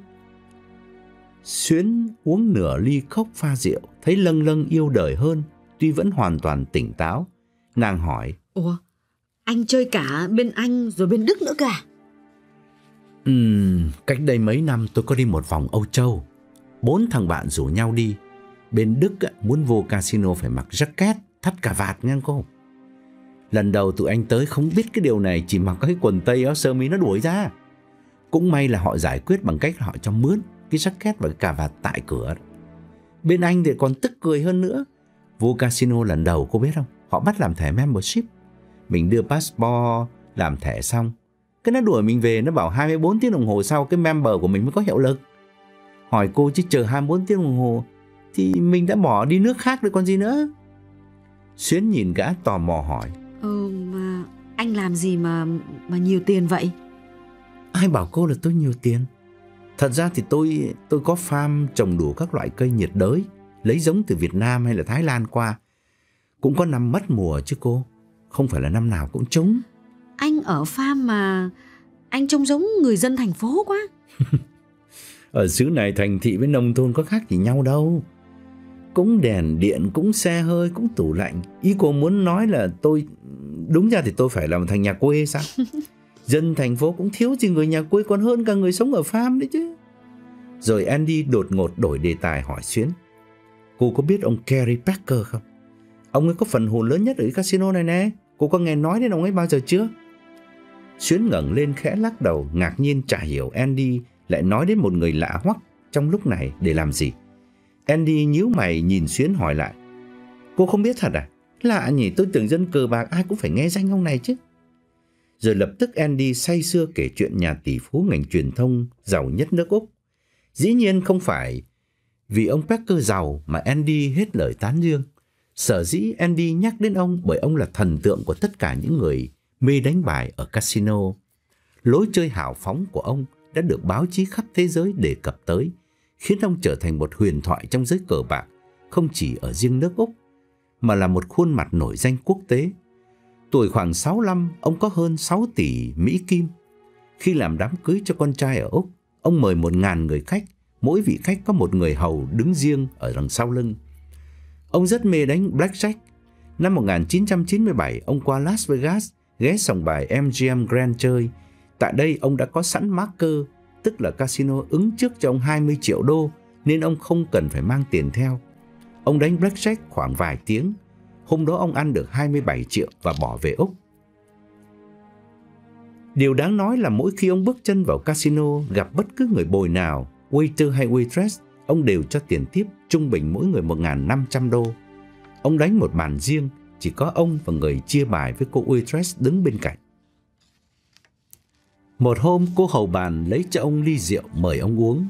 Xuyến uống nửa ly cốc pha rượu, thấy lâng lâng yêu đời hơn, tuy vẫn hoàn toàn tỉnh táo, Nàng hỏi Ủa anh chơi cả bên Anh rồi bên Đức nữa cả Ừm, cách đây mấy năm tôi có đi một vòng Âu Châu. Bốn thằng bạn rủ nhau đi. Bên Đức muốn vô casino phải mặc jacket, thắt cà vạt nha cô. Lần đầu tụi anh tới không biết cái điều này Chỉ mặc cái quần tây áo sơ mi nó đuổi ra. Cũng may là họ giải quyết bằng cách họ cho mướn Cái jacket và cái cà vạt tại cửa. Bên Anh thì còn tức cười hơn nữa. Vô casino lần đầu cô biết không? Họ bắt làm thẻ membership. Mình đưa passport làm thẻ xong. Cái nó đuổi mình về nó bảo 24 tiếng đồng hồ sau cái member của mình mới có hiệu lực. Hỏi cô chứ chờ 24 tiếng đồng hồ thì mình đã bỏ đi nước khác rồi còn gì nữa. Xuyến nhìn gã tò mò hỏi. Ừ mà anh làm gì mà mà nhiều tiền vậy? Ai bảo cô là tôi nhiều tiền? Thật ra thì tôi tôi có farm trồng đủ các loại cây nhiệt đới, lấy giống từ Việt Nam hay là Thái Lan qua cũng có năm mất mùa chứ cô Không phải là năm nào cũng trúng Anh ở farm mà Anh trông giống người dân thành phố quá Ở xứ này thành thị với nông thôn có khác gì nhau đâu Cũng đèn điện, cũng xe hơi, cũng tủ lạnh Ý cô muốn nói là tôi Đúng ra thì tôi phải là một thằng nhà quê sao Dân thành phố cũng thiếu gì người nhà quê Còn hơn cả người sống ở farm đấy chứ Rồi Andy đột ngột đổi đề tài hỏi Xuyến. Cô có biết ông Kerry Packer không? Ông ấy có phần hồn lớn nhất ở cái casino này nè. Cô có nghe nói đến ông ấy bao giờ chưa? Xuyến ngẩng lên khẽ lắc đầu, ngạc nhiên chả hiểu Andy lại nói đến một người lạ hoắc trong lúc này để làm gì. Andy nhíu mày nhìn Xuyến hỏi lại. Cô không biết thật à? Lạ nhỉ, tôi tưởng dân cờ bạc ai cũng phải nghe danh ông này chứ. Rồi lập tức Andy say sưa kể chuyện nhà tỷ phú ngành truyền thông giàu nhất nước Úc. Dĩ nhiên không phải vì ông Packer giàu mà Andy hết lời tán dương. Sở dĩ Andy nhắc đến ông bởi ông là thần tượng của tất cả những người mê đánh bài ở casino. Lối chơi hào phóng của ông đã được báo chí khắp thế giới đề cập tới, khiến ông trở thành một huyền thoại trong giới cờ bạc, không chỉ ở riêng nước Úc, mà là một khuôn mặt nổi danh quốc tế. Tuổi khoảng 65, ông có hơn 6 tỷ Mỹ Kim. Khi làm đám cưới cho con trai ở Úc, ông mời một ngàn người khách, mỗi vị khách có một người hầu đứng riêng ở đằng sau lưng. Ông rất mê đánh blackjack. Năm 1997, ông qua Las Vegas ghé sòng bài MGM Grand chơi. Tại đây ông đã có sẵn marker, tức là casino ứng trước cho ông 20 triệu đô, nên ông không cần phải mang tiền theo. Ông đánh blackjack khoảng vài tiếng. Hôm đó ông ăn được 27 triệu và bỏ về Úc. Điều đáng nói là mỗi khi ông bước chân vào casino gặp bất cứ người bồi nào, waiter hay waitress, ông đều cho tiền tiếp trung bình mỗi người 1.500 đô. Ông đánh một bàn riêng, chỉ có ông và người chia bài với cô waitress đứng bên cạnh. Một hôm cô hầu bàn lấy cho ông ly rượu mời ông uống.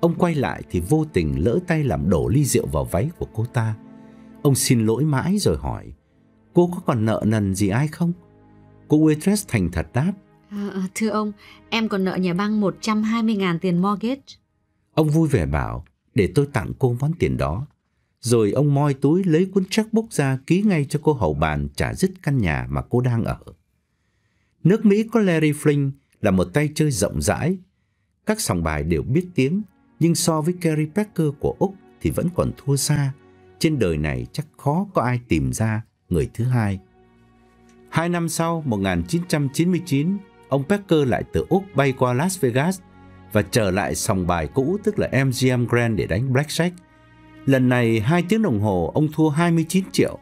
Ông quay lại thì vô tình lỡ tay làm đổ ly rượu vào váy của cô ta. Ông xin lỗi mãi rồi hỏi, cô có còn nợ nần gì ai không? Cô waitress thành thật đáp, à, Thưa ông, em còn nợ nhà băng 120.000 tiền mortgage. Ông vui vẻ bảo, để tôi tặng cô món tiền đó. Rồi ông moi túi lấy cuốn checkbook ra ký ngay cho cô hầu bàn trả dứt căn nhà mà cô đang ở. Nước Mỹ có Larry Flynn là một tay chơi rộng rãi. Các sòng bài đều biết tiếng, nhưng so với Gary Packer của Úc thì vẫn còn thua xa. Trên đời này chắc khó có ai tìm ra người thứ hai. Hai năm sau, 1999, ông Packer lại từ Úc bay qua Las Vegas và trở lại sòng bài cũ tức là MGM Grand để đánh Blackjack. Lần này 2 tiếng đồng hồ ông thua 29 triệu.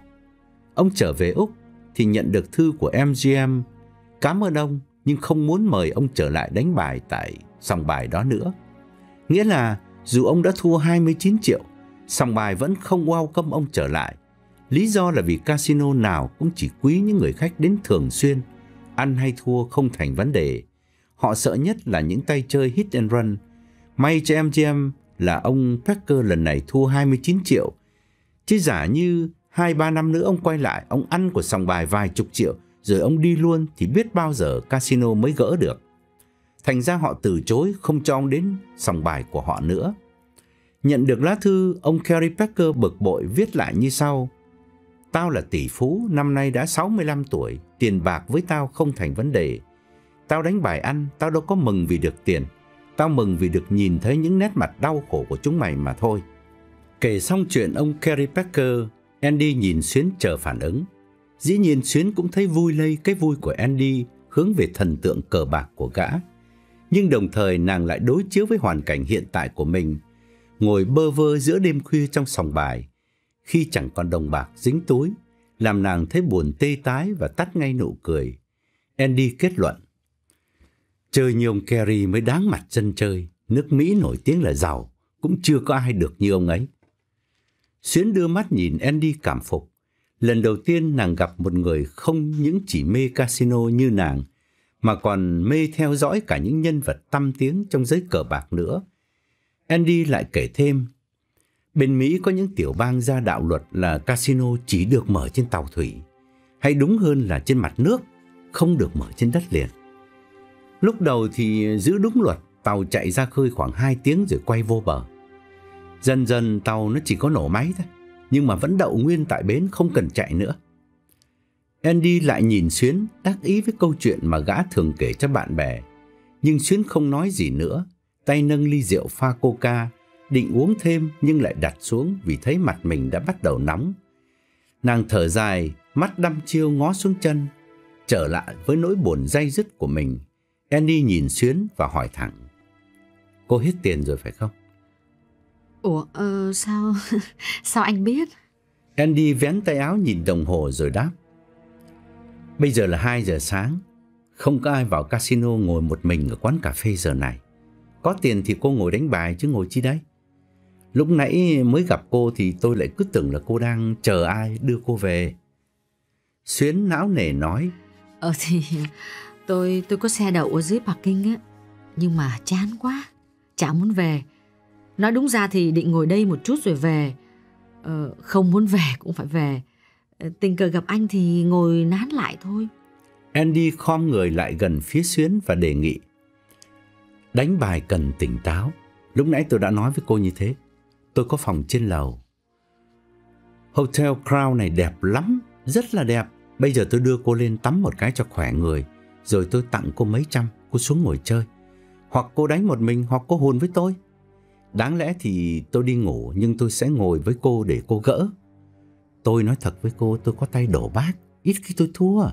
Ông trở về Úc thì nhận được thư của MGM cảm ơn ông nhưng không muốn mời ông trở lại đánh bài tại sòng bài đó nữa. Nghĩa là dù ông đã thua 29 triệu, sòng bài vẫn không welcome ông trở lại. Lý do là vì casino nào cũng chỉ quý những người khách đến thường xuyên, ăn hay thua không thành vấn đề. Họ sợ nhất là những tay chơi hit and run. May cho MGM là ông Packer lần này thua 29 triệu. Chứ giả như 2-3 năm nữa ông quay lại, ông ăn của sòng bài vài chục triệu, rồi ông đi luôn thì biết bao giờ casino mới gỡ được. Thành ra họ từ chối không cho ông đến sòng bài của họ nữa. Nhận được lá thư, ông Kerry Packer bực bội viết lại như sau. Tao là tỷ phú, năm nay đã 65 tuổi, tiền bạc với tao không thành vấn đề. Tao đánh bài ăn, tao đâu có mừng vì được tiền. Tao mừng vì được nhìn thấy những nét mặt đau khổ của chúng mày mà thôi. Kể xong chuyện ông Kerry Packer, Andy nhìn Xuyến chờ phản ứng. Dĩ nhiên Xuyến cũng thấy vui lây cái vui của Andy hướng về thần tượng cờ bạc của gã. Nhưng đồng thời nàng lại đối chiếu với hoàn cảnh hiện tại của mình, ngồi bơ vơ giữa đêm khuya trong sòng bài, khi chẳng còn đồng bạc dính túi, làm nàng thấy buồn tê tái và tắt ngay nụ cười. Andy kết luận. Chơi như ông Kerry mới đáng mặt dân chơi, nước Mỹ nổi tiếng là giàu, cũng chưa có ai được như ông ấy. Xuyến đưa mắt nhìn Andy cảm phục. Lần đầu tiên nàng gặp một người không những chỉ mê casino như nàng, mà còn mê theo dõi cả những nhân vật tăm tiếng trong giới cờ bạc nữa. Andy lại kể thêm, bên Mỹ có những tiểu bang ra đạo luật là casino chỉ được mở trên tàu thủy, hay đúng hơn là trên mặt nước, không được mở trên đất liền. Lúc đầu thì giữ đúng luật, tàu chạy ra khơi khoảng 2 tiếng rồi quay vô bờ. Dần dần tàu nó chỉ có nổ máy thôi, nhưng mà vẫn đậu nguyên tại bến không cần chạy nữa. Andy lại nhìn Xuyến đắc ý với câu chuyện mà gã thường kể cho bạn bè. Nhưng Xuyến không nói gì nữa, tay nâng ly rượu pha coca, định uống thêm nhưng lại đặt xuống vì thấy mặt mình đã bắt đầu nóng. Nàng thở dài, mắt đăm chiêu ngó xuống chân, trở lại với nỗi buồn day dứt của mình. Andy nhìn Xuyến và hỏi thẳng. Cô hết tiền rồi phải không? Ủa, ờ, sao sao anh biết? Andy vén tay áo nhìn đồng hồ rồi đáp. Bây giờ là 2 giờ sáng, không có ai vào casino ngồi một mình ở quán cà phê giờ này. Có tiền thì cô ngồi đánh bài chứ ngồi chi đấy. Lúc nãy mới gặp cô thì tôi lại cứ tưởng là cô đang chờ ai đưa cô về. Xuyến não nề nói. Ờ thì tôi tôi có xe đậu ở dưới parking á, nhưng mà chán quá, chả muốn về. Nói đúng ra thì định ngồi đây một chút rồi về. Ờ, không muốn về cũng phải về. Ờ, tình cờ gặp anh thì ngồi nán lại thôi. Andy khom người lại gần phía Xuyến và đề nghị. Đánh bài cần tỉnh táo. Lúc nãy tôi đã nói với cô như thế. Tôi có phòng trên lầu. Hotel Crown này đẹp lắm, rất là đẹp. Bây giờ tôi đưa cô lên tắm một cái cho khỏe người, rồi tôi tặng cô mấy trăm, cô xuống ngồi chơi. Hoặc cô đánh một mình, hoặc cô hùn với tôi. Đáng lẽ thì tôi đi ngủ, nhưng tôi sẽ ngồi với cô để cô gỡ. Tôi nói thật với cô, tôi có tay đổ bát, ít khi tôi thua.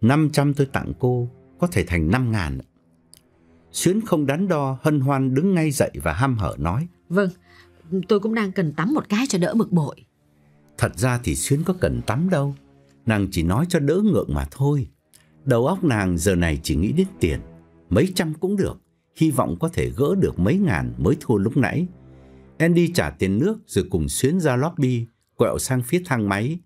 500 tôi tặng cô, có thể thành 5 ngàn. Xuyến không đắn đo, hân hoan đứng ngay dậy và ham hở nói. Vâng, tôi cũng đang cần tắm một cái cho đỡ bực bội. Thật ra thì Xuyến có cần tắm đâu. Nàng chỉ nói cho đỡ ngượng mà thôi. Đầu óc nàng giờ này chỉ nghĩ đến tiền. Mấy trăm cũng được. Hy vọng có thể gỡ được mấy ngàn mới thua lúc nãy. Andy trả tiền nước rồi cùng Xuyến ra lobby, quẹo sang phía thang máy.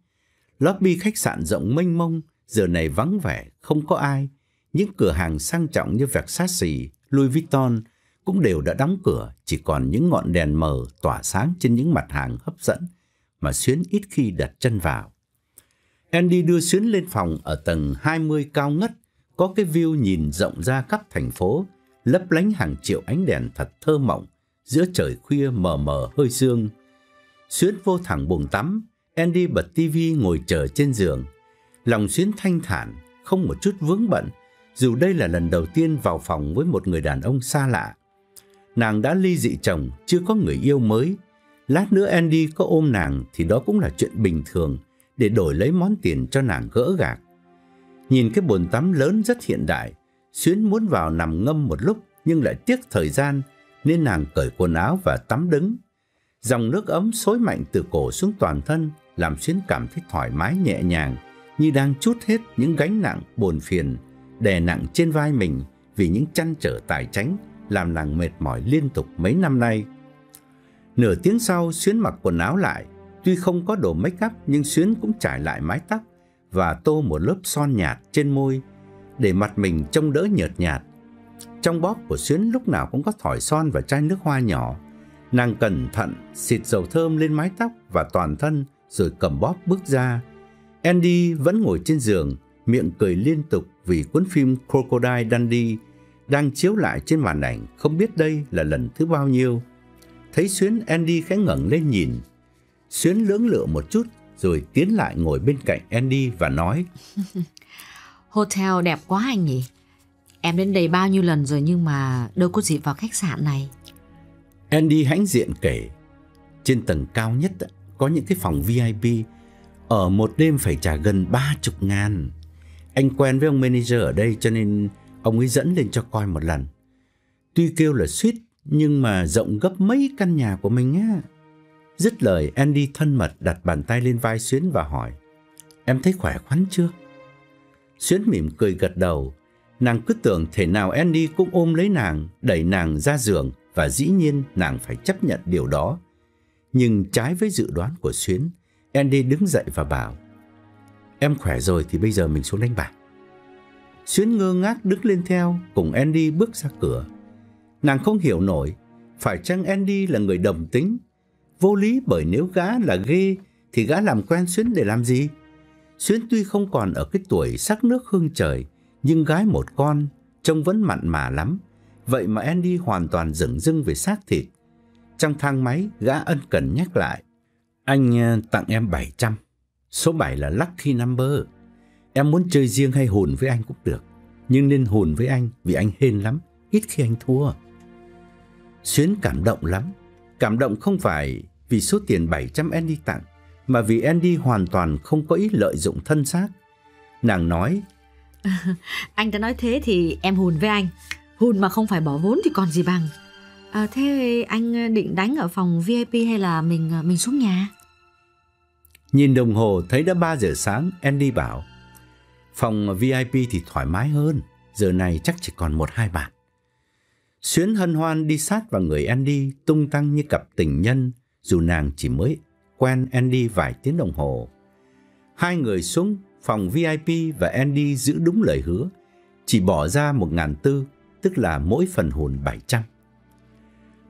Lobby khách sạn rộng mênh mông, giờ này vắng vẻ, không có ai. Những cửa hàng sang trọng như Versace, Louis Vuitton cũng đều đã đóng cửa, chỉ còn những ngọn đèn mờ tỏa sáng trên những mặt hàng hấp dẫn mà Xuyến ít khi đặt chân vào. Andy đưa Xuyến lên phòng ở tầng 20 cao ngất, có cái view nhìn rộng ra khắp thành phố, lấp lánh hàng triệu ánh đèn thật thơ mộng, giữa trời khuya mờ mờ hơi sương. Xuyến vô thẳng buồng tắm, Andy bật tivi ngồi chờ trên giường. Lòng Xuyến thanh thản, không một chút vướng bận, dù đây là lần đầu tiên vào phòng với một người đàn ông xa lạ. Nàng đã ly dị chồng, chưa có người yêu mới. Lát nữa Andy có ôm nàng thì đó cũng là chuyện bình thường để đổi lấy món tiền cho nàng gỡ gạc. Nhìn cái bồn tắm lớn rất hiện đại, Xuyến muốn vào nằm ngâm một lúc nhưng lại tiếc thời gian nên nàng cởi quần áo và tắm đứng. Dòng nước ấm xối mạnh từ cổ xuống toàn thân làm Xuyến cảm thấy thoải mái nhẹ nhàng như đang chút hết những gánh nặng buồn phiền đè nặng trên vai mình vì những chăn trở tài chính làm nàng mệt mỏi liên tục mấy năm nay. Nửa tiếng sau Xuyến mặc quần áo lại, tuy không có đồ make up nhưng Xuyến cũng trải lại mái tóc và tô một lớp son nhạt trên môi để mặt mình trông đỡ nhợt nhạt. Trong bóp của Xuyến lúc nào cũng có thỏi son và chai nước hoa nhỏ. Nàng cẩn thận xịt dầu thơm lên mái tóc và toàn thân rồi cầm bóp bước ra. Andy vẫn ngồi trên giường, miệng cười liên tục vì cuốn phim Crocodile Dundee đang chiếu lại trên màn ảnh, không biết đây là lần thứ bao nhiêu. Thấy Xuyến Andy khẽ ngẩng lên nhìn. Xuyến lưỡng lựa một chút rồi tiến lại ngồi bên cạnh Andy và nói Hotel đẹp quá anh nhỉ? Em đến đây bao nhiêu lần rồi nhưng mà đâu có dịp vào khách sạn này. Andy hãnh diện kể, trên tầng cao nhất có những cái phòng VIP, ở một đêm phải trả gần ba chục ngàn. Anh quen với ông manager ở đây cho nên ông ấy dẫn lên cho coi một lần. Tuy kêu là suýt nhưng mà rộng gấp mấy căn nhà của mình á. Dứt lời, Andy thân mật đặt bàn tay lên vai Xuyến và hỏi, Em thấy khỏe khoắn chưa? Xuyến mỉm cười gật đầu. Nàng cứ tưởng thể nào Andy cũng ôm lấy nàng, Đẩy nàng ra giường Và dĩ nhiên nàng phải chấp nhận điều đó. Nhưng trái với dự đoán của Xuyến, Andy đứng dậy và bảo, Em khỏe rồi thì bây giờ mình xuống đánh bạc. Xuyến ngơ ngác đứng lên theo, Cùng Andy bước ra cửa. Nàng không hiểu nổi, Phải chăng Andy là người đồng tính Vô lý bởi nếu gã là ghê, Thì gã làm quen Xuyến để làm gì? Xuyến tuy không còn ở cái tuổi sắc nước hương trời, Nhưng gái một con, Trông vẫn mặn mà lắm. Vậy mà Andy hoàn toàn dửng dưng về xác thịt. Trong thang máy, gã ân cần nhắc lại, Anh ờ, tặng em 700 Số 7 là lucky number. Em muốn chơi riêng hay hùn với anh cũng được, Nhưng nên hùn với anh Vì anh hên lắm, Ít khi anh thua. Xuyến cảm động lắm. Cảm động không phải vì số tiền 700 Andy tặng, mà vì Andy hoàn toàn không có ý lợi dụng thân xác. Nàng nói, Anh đã nói thế thì em hùn với anh. Hùn mà không phải bỏ vốn thì còn gì bằng. À, thế anh định đánh ở phòng VIP hay là mình mình xuống nhà? Nhìn đồng hồ thấy đã 3 giờ sáng, Andy bảo Phòng VIP thì thoải mái hơn, giờ này chắc chỉ còn một hai bạn. Xuyến hân hoan đi sát vào người Andy, tung tăng như cặp tình nhân, dù nàng chỉ mới quen Andy vài tiếng đồng hồ. Hai người xuống phòng VIP và Andy giữ đúng lời hứa, chỉ bỏ ra một ngàn tư, tức là mỗi phần hồn 700.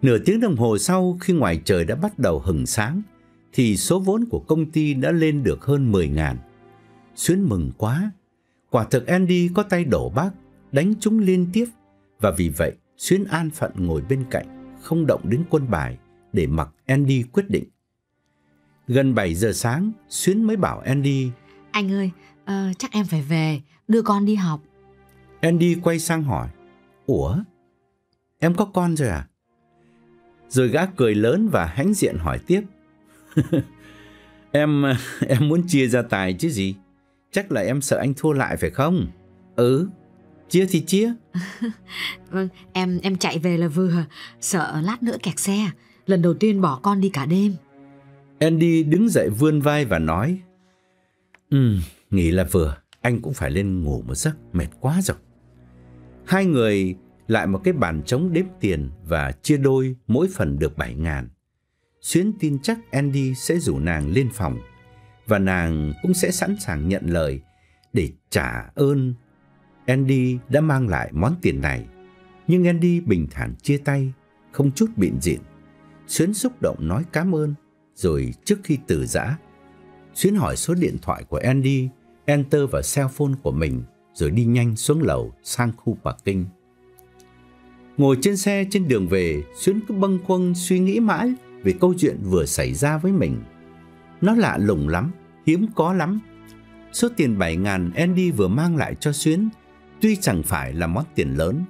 Nửa tiếng đồng hồ sau khi ngoài trời đã bắt đầu hừng sáng, thì số vốn của công ty đã lên được hơn 10 ngàn. Xuyến mừng quá, quả thực Andy có tay đổ bác, đánh chúng liên tiếp, và vì vậy Xuyến an phận ngồi bên cạnh, không động đến quân bài để mặc Andy quyết định. Gần 7 giờ sáng, Xuyến mới bảo Andy Anh ơi, uh, chắc em phải về, đưa con đi học. Andy quay sang hỏi Ủa, em có con rồi à? Rồi gã cười lớn và hãnh diện hỏi tiếp Em em muốn chia gia tài chứ gì? Chắc là em sợ anh thua lại phải không? Ừ, chia thì chia. vâng, em em chạy về là vừa, sợ lát nữa kẹt xe. Lần đầu tiên bỏ con đi cả đêm. Andy đứng dậy vươn vai và nói Ừ, nghỉ là vừa, anh cũng phải lên ngủ một giấc, mệt quá rồi. Hai người lại một cái bàn trống đếm tiền và chia đôi mỗi phần được 7 ngàn. Xuyến tin chắc Andy sẽ rủ nàng lên phòng và nàng cũng sẽ sẵn sàng nhận lời để trả ơn Andy đã mang lại món tiền này. Nhưng Andy bình thản chia tay, không chút biện diện. Xuyến xúc động nói cảm ơn, rồi trước khi từ giã, Xuyến hỏi số điện thoại của Andy, enter vào cell phone của mình, rồi đi nhanh xuống lầu sang khu parking. Ngồi trên xe trên đường về, Xuyến cứ bâng quâng suy nghĩ mãi về câu chuyện vừa xảy ra với mình. Nó lạ lùng lắm, hiếm có lắm. Số tiền 7 ngàn Andy vừa mang lại cho Xuyến tuy chẳng phải là món tiền lớn,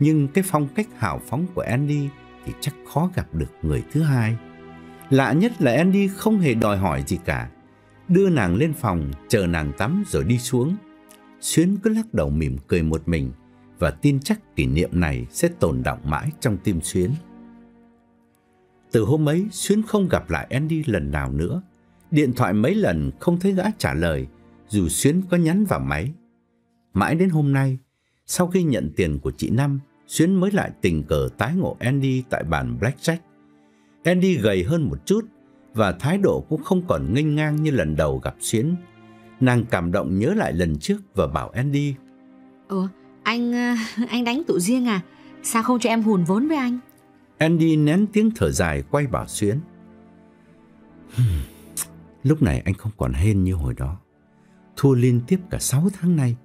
nhưng cái phong cách hào phóng của Andy thì chắc khó gặp được người thứ hai. Lạ nhất là Andy không hề đòi hỏi gì cả. Đưa nàng lên phòng, chờ nàng tắm rồi đi xuống. Xuyến cứ lắc đầu mỉm cười một mình và tin chắc kỷ niệm này sẽ tồn đọng mãi trong tim Xuyến. Từ hôm ấy, Xuyến không gặp lại Andy lần nào nữa. Điện thoại mấy lần không thấy gã trả lời, dù Xuyến có nhắn vào máy. Mãi đến hôm nay, sau khi nhận tiền của chị Năm, Xuyến mới lại tình cờ tái ngộ Andy tại bàn Blackjack. Andy gầy hơn một chút và thái độ cũng không còn nghênh ngang như lần đầu gặp Xuyến. Nàng cảm động nhớ lại lần trước và bảo Andy. Ủa, anh ờ, anh đánh tụ riêng à? Sao không cho em hùn vốn với anh? Andy nén tiếng thở dài quay bảo Xuyến. Lúc này anh không còn hên như hồi đó. Thua liên tiếp cả 6 tháng nay.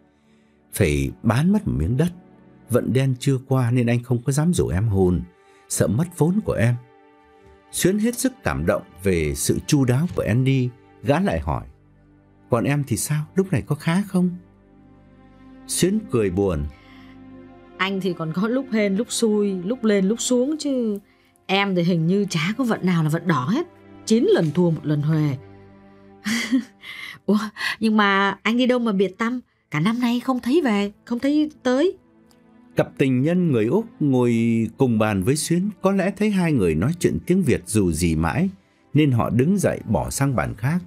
Phải bán mất một miếng đất. Vận đen chưa qua nên anh không có dám rủ em hồn. Sợ mất vốn của em. Xuyến hết sức cảm động về sự chu đáo của Andy. Gã lại hỏi. Còn em thì sao? Lúc này có khá không? Xuyến cười buồn. Anh thì còn có lúc hên lúc xui, lúc lên lúc xuống chứ. Em thì hình như chả có vận nào là vận đỏ hết. chín lần thua một lần huề. Ủa, nhưng mà anh đi đâu mà biệt tâm? Cả năm nay không thấy về, không thấy tới. Cặp tình nhân người Úc ngồi cùng bàn với Xuyến có lẽ thấy hai người nói chuyện tiếng Việt dù gì mãi, nên họ đứng dậy bỏ sang bàn khác.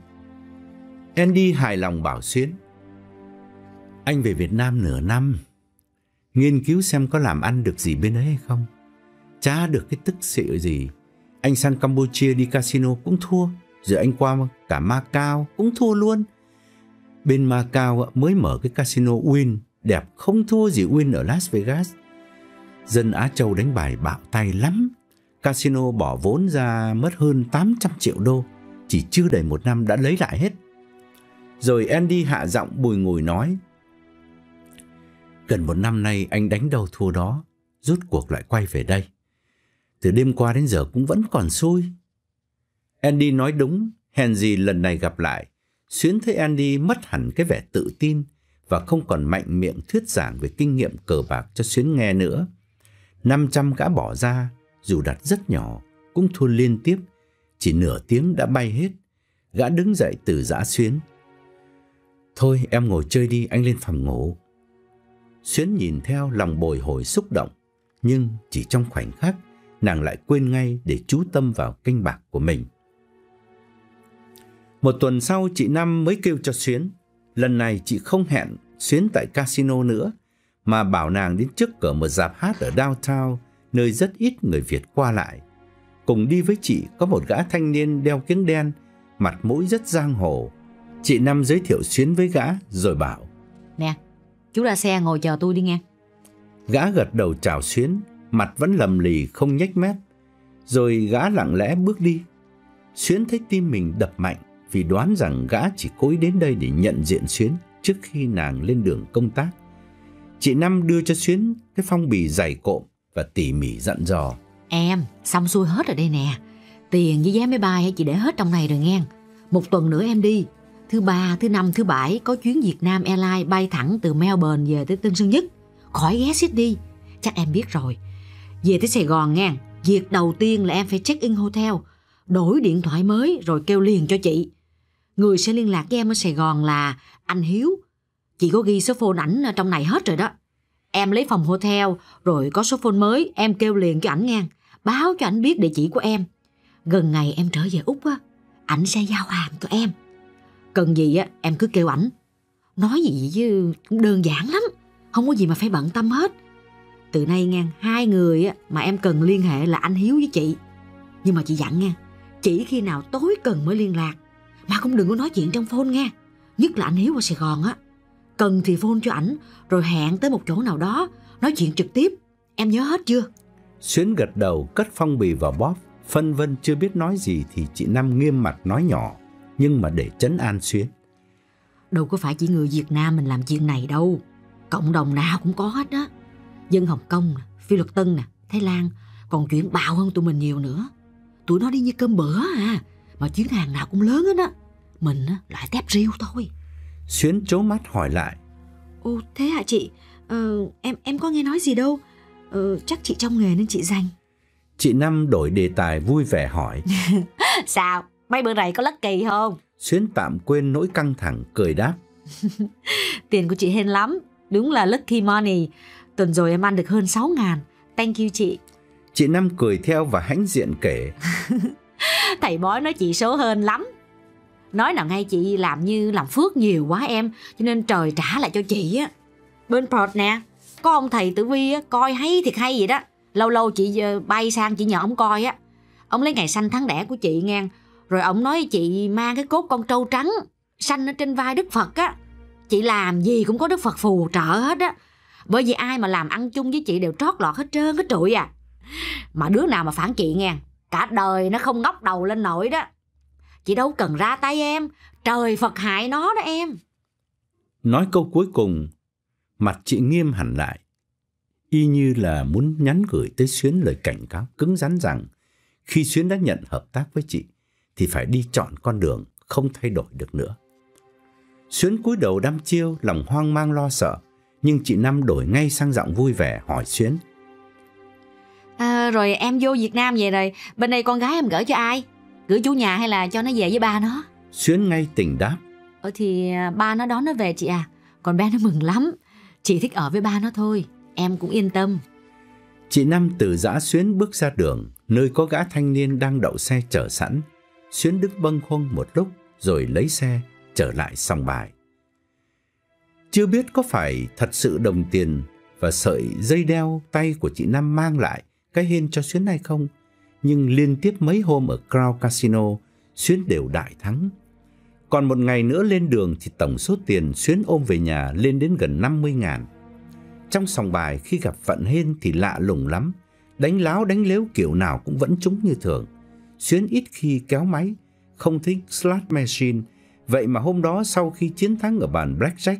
Andy hài lòng bảo Xuyến. Anh về Việt Nam nửa năm, nghiên cứu xem có làm ăn được gì bên ấy hay không. Chả được cái tức xịu gì. Anh sang Campuchia đi casino cũng thua, rồi anh qua cả Macau cũng thua luôn. Bên Macau mới mở cái casino Win, đẹp không thua gì Win ở Las Vegas. Dân Á Châu đánh bài bạo tay lắm. Casino bỏ vốn ra mất hơn 800 triệu đô, chỉ chưa đầy một năm đã lấy lại hết. Rồi Andy hạ giọng bùi ngùi nói, Gần một năm nay anh đánh đầu thua đó, rút cuộc lại quay về đây. Từ đêm qua đến giờ cũng vẫn còn xui. Andy nói đúng, hèn gì lần này gặp lại, Xuyến thấy Andy mất hẳn cái vẻ tự tin và không còn mạnh miệng thuyết giảng về kinh nghiệm cờ bạc cho Xuyến nghe nữa. 500 gã bỏ ra, dù đặt rất nhỏ, cũng thua liên tiếp, chỉ nửa tiếng đã bay hết. Gã đứng dậy từ giã Xuyến. Thôi em ngồi chơi đi, anh lên phòng ngủ. Xuyến nhìn theo lòng bồi hồi xúc động, nhưng chỉ trong khoảnh khắc, nàng lại quên ngay để chú tâm vào canh bạc của mình. Một tuần sau chị Năm mới kêu cho Xuyến. Lần này chị không hẹn Xuyến tại casino nữa, mà bảo nàng đến trước cửa một dạp hát ở downtown, nơi rất ít người Việt qua lại. Cùng đi với chị có một gã thanh niên đeo kính đen, mặt mũi rất giang hồ. Chị Năm giới thiệu Xuyến với gã rồi bảo. Nè, chú ra xe ngồi chờ tôi đi nghe. Gã gật đầu chào Xuyến, mặt vẫn lầm lì không nhếch mép. Rồi gã lặng lẽ bước đi. Xuyến thấy tim mình đập mạnh vì đoán rằng gã chỉ cố ý đến đây để nhận diện Xuyến trước khi nàng lên đường công tác. Chị Năm đưa cho Xuyến cái phong bì dày cộm và tỉ mỉ dặn dò. Em, xong xuôi hết rồi đây nè. Tiền với vé máy bay chị để hết trong này rồi nghe. Một tuần nữa em đi. Thứ ba, thứ năm, thứ bảy có chuyến Việt Nam Airlines bay thẳng từ Melbourne về tới Tân Sơn Nhất. Khỏi ghé Sydney. Chắc em biết rồi. Về tới Sài Gòn nghe. Việc đầu tiên là em phải check in hotel. Đổi điện thoại mới rồi kêu liền cho chị. Người sẽ liên lạc với em ở Sài Gòn là anh Hiếu. Chị có ghi số phone ảnh ở trong này hết rồi đó. Em lấy phòng hotel rồi có số phone mới em kêu liền cho ảnh nghe. Báo cho ảnh biết địa chỉ của em. Gần ngày em trở về Úc á, ảnh sẽ giao hàng cho em. Cần gì á em cứ kêu ảnh. Nói gì chứ cũng đơn giản lắm. Không có gì mà phải bận tâm hết. Từ nay nghe hai người á, mà em cần liên hệ là anh Hiếu với chị. Nhưng mà chị dặn nghe, chỉ khi nào tối cần mới liên lạc. Mà cũng đừng có nói chuyện trong phone nghe. Nhất là anh Hiếu ở Sài Gòn á. Cần thì phone cho ảnh rồi hẹn tới một chỗ nào đó nói chuyện trực tiếp. Em nhớ hết chưa? Xuyến gật đầu cất phong bì vào bóp. Phân vân chưa biết nói gì thì chị Năm nghiêm mặt nói nhỏ. Nhưng mà để chấn an Xuyến. Đâu có phải chỉ người Việt Nam mình làm chuyện này đâu. Cộng đồng nào cũng có hết á. Dân Hồng Kông, Phi Luật Tân, nè, Thái Lan còn chuyện bạo hơn tụi mình nhiều nữa. Tụi nó đi như cơm bữa à. Mà chuyến hàng nào cũng lớn hết á. Mình á, lại tép riêu thôi. Xuyến chố mắt hỏi lại. Ồ thế hả chị? Ờ, em em có nghe nói gì đâu. Ờ, chắc chị trong nghề nên chị dành. Chị Năm đổi đề tài vui vẻ hỏi. Sao? Mấy bữa này có lắc kỳ không? Xuyến tạm quên nỗi căng thẳng cười đáp. Tiền của chị hên lắm. Đúng là lucky money. Tuần rồi em ăn được hơn 6 ngàn. Thank you chị. Chị Năm cười theo và hãnh diện kể. Thầy bói nói chị số hơn lắm. Nói nào ngay chị làm như làm phước nhiều quá em Cho nên trời trả lại cho chị á. Bên Perth nè Có ông thầy tử vi á, coi hay thiệt hay vậy đó. Lâu lâu chị ờ, bay sang chị nhờ ông coi á. Ông lấy ngày sanh tháng đẻ của chị nghe Rồi ông nói chị mang cái cốt con trâu trắng Sanh ở trên vai Đức Phật á. Chị làm gì cũng có Đức Phật phù trợ hết á. Bởi vì ai mà làm ăn chung với chị đều trót lọt hết trơn hết trụi à. Mà đứa nào mà phản chị nghe Cả đời nó không ngóc đầu lên nổi đó. Chị đâu cần ra tay em. Trời Phật hại nó đó em. Nói câu cuối cùng, Mặt chị nghiêm hẳn lại. Y như là muốn nhắn gửi tới Xuyến lời cảnh cáo cứng rắn rằng Khi Xuyến đã nhận hợp tác với chị Thì phải đi chọn con đường không thay đổi được nữa. Xuyến cúi đầu đăm chiêu, Lòng hoang mang lo sợ. Nhưng chị Năm đổi ngay sang giọng vui vẻ hỏi Xuyến à, Rồi em vô Việt Nam về rồi. Bên đây con gái em gửi cho ai? Gửi chủ nhà hay là cho nó về với ba nó? Xuyến ngay tỉnh đáp. Ờ thì ba nó đón nó về chị à. Còn bé nó mừng lắm. Chị thích ở với ba nó thôi. Em cũng yên tâm. Chị Năm từ giã Xuyến bước ra đường Nơi có gã thanh niên đang đậu xe chở sẵn. Xuyến đứng bâng khuâng một lúc Rồi lấy xe trở lại sòng bài. Chưa biết có phải thật sự đồng tiền Và sợi dây đeo tay của chị Năm mang lại cái hên cho Xuyến hay không? Nhưng liên tiếp mấy hôm ở Crown Casino, Xuyến đều đại thắng. Còn một ngày nữa lên đường Thì tổng số tiền Xuyến ôm về nhà Lên đến gần 50 ngàn. Trong sòng bài, khi gặp vận hên Thì lạ lùng lắm. Đánh láo, đánh lếu kiểu nào cũng vẫn trúng như thường. Xuyến ít khi kéo máy, Không thích slot machine. Vậy mà hôm đó sau khi chiến thắng ở bàn Blackjack,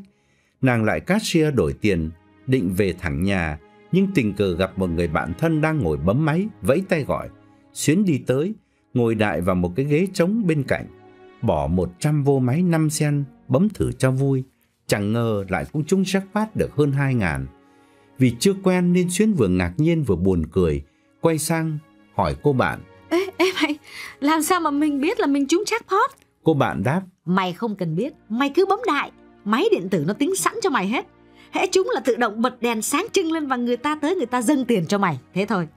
Nàng lại cashier đổi tiền, Định về thẳng nhà. Nhưng tình cờ gặp một người bạn thân đang ngồi bấm máy Vẫy tay gọi. Xuyến đi tới Ngồi đại vào một cái ghế trống bên cạnh. Bỏ 100 vô máy 5 sen Bấm thử cho vui. Chẳng ngờ lại cũng trúng jackpot được hơn 2 ngàn. Vì chưa quen nên Xuyến vừa ngạc nhiên vừa buồn cười Quay sang hỏi cô bạn. Ê, ê mày Làm sao mà mình biết là mình trúng jackpot Cô bạn đáp. Mày không cần biết Mày cứ bấm đại. Máy điện tử nó tính sẵn cho mày hết Hễ chúng là tự động bật đèn sáng trưng lên Và người ta tới người ta dâng tiền cho mày Thế thôi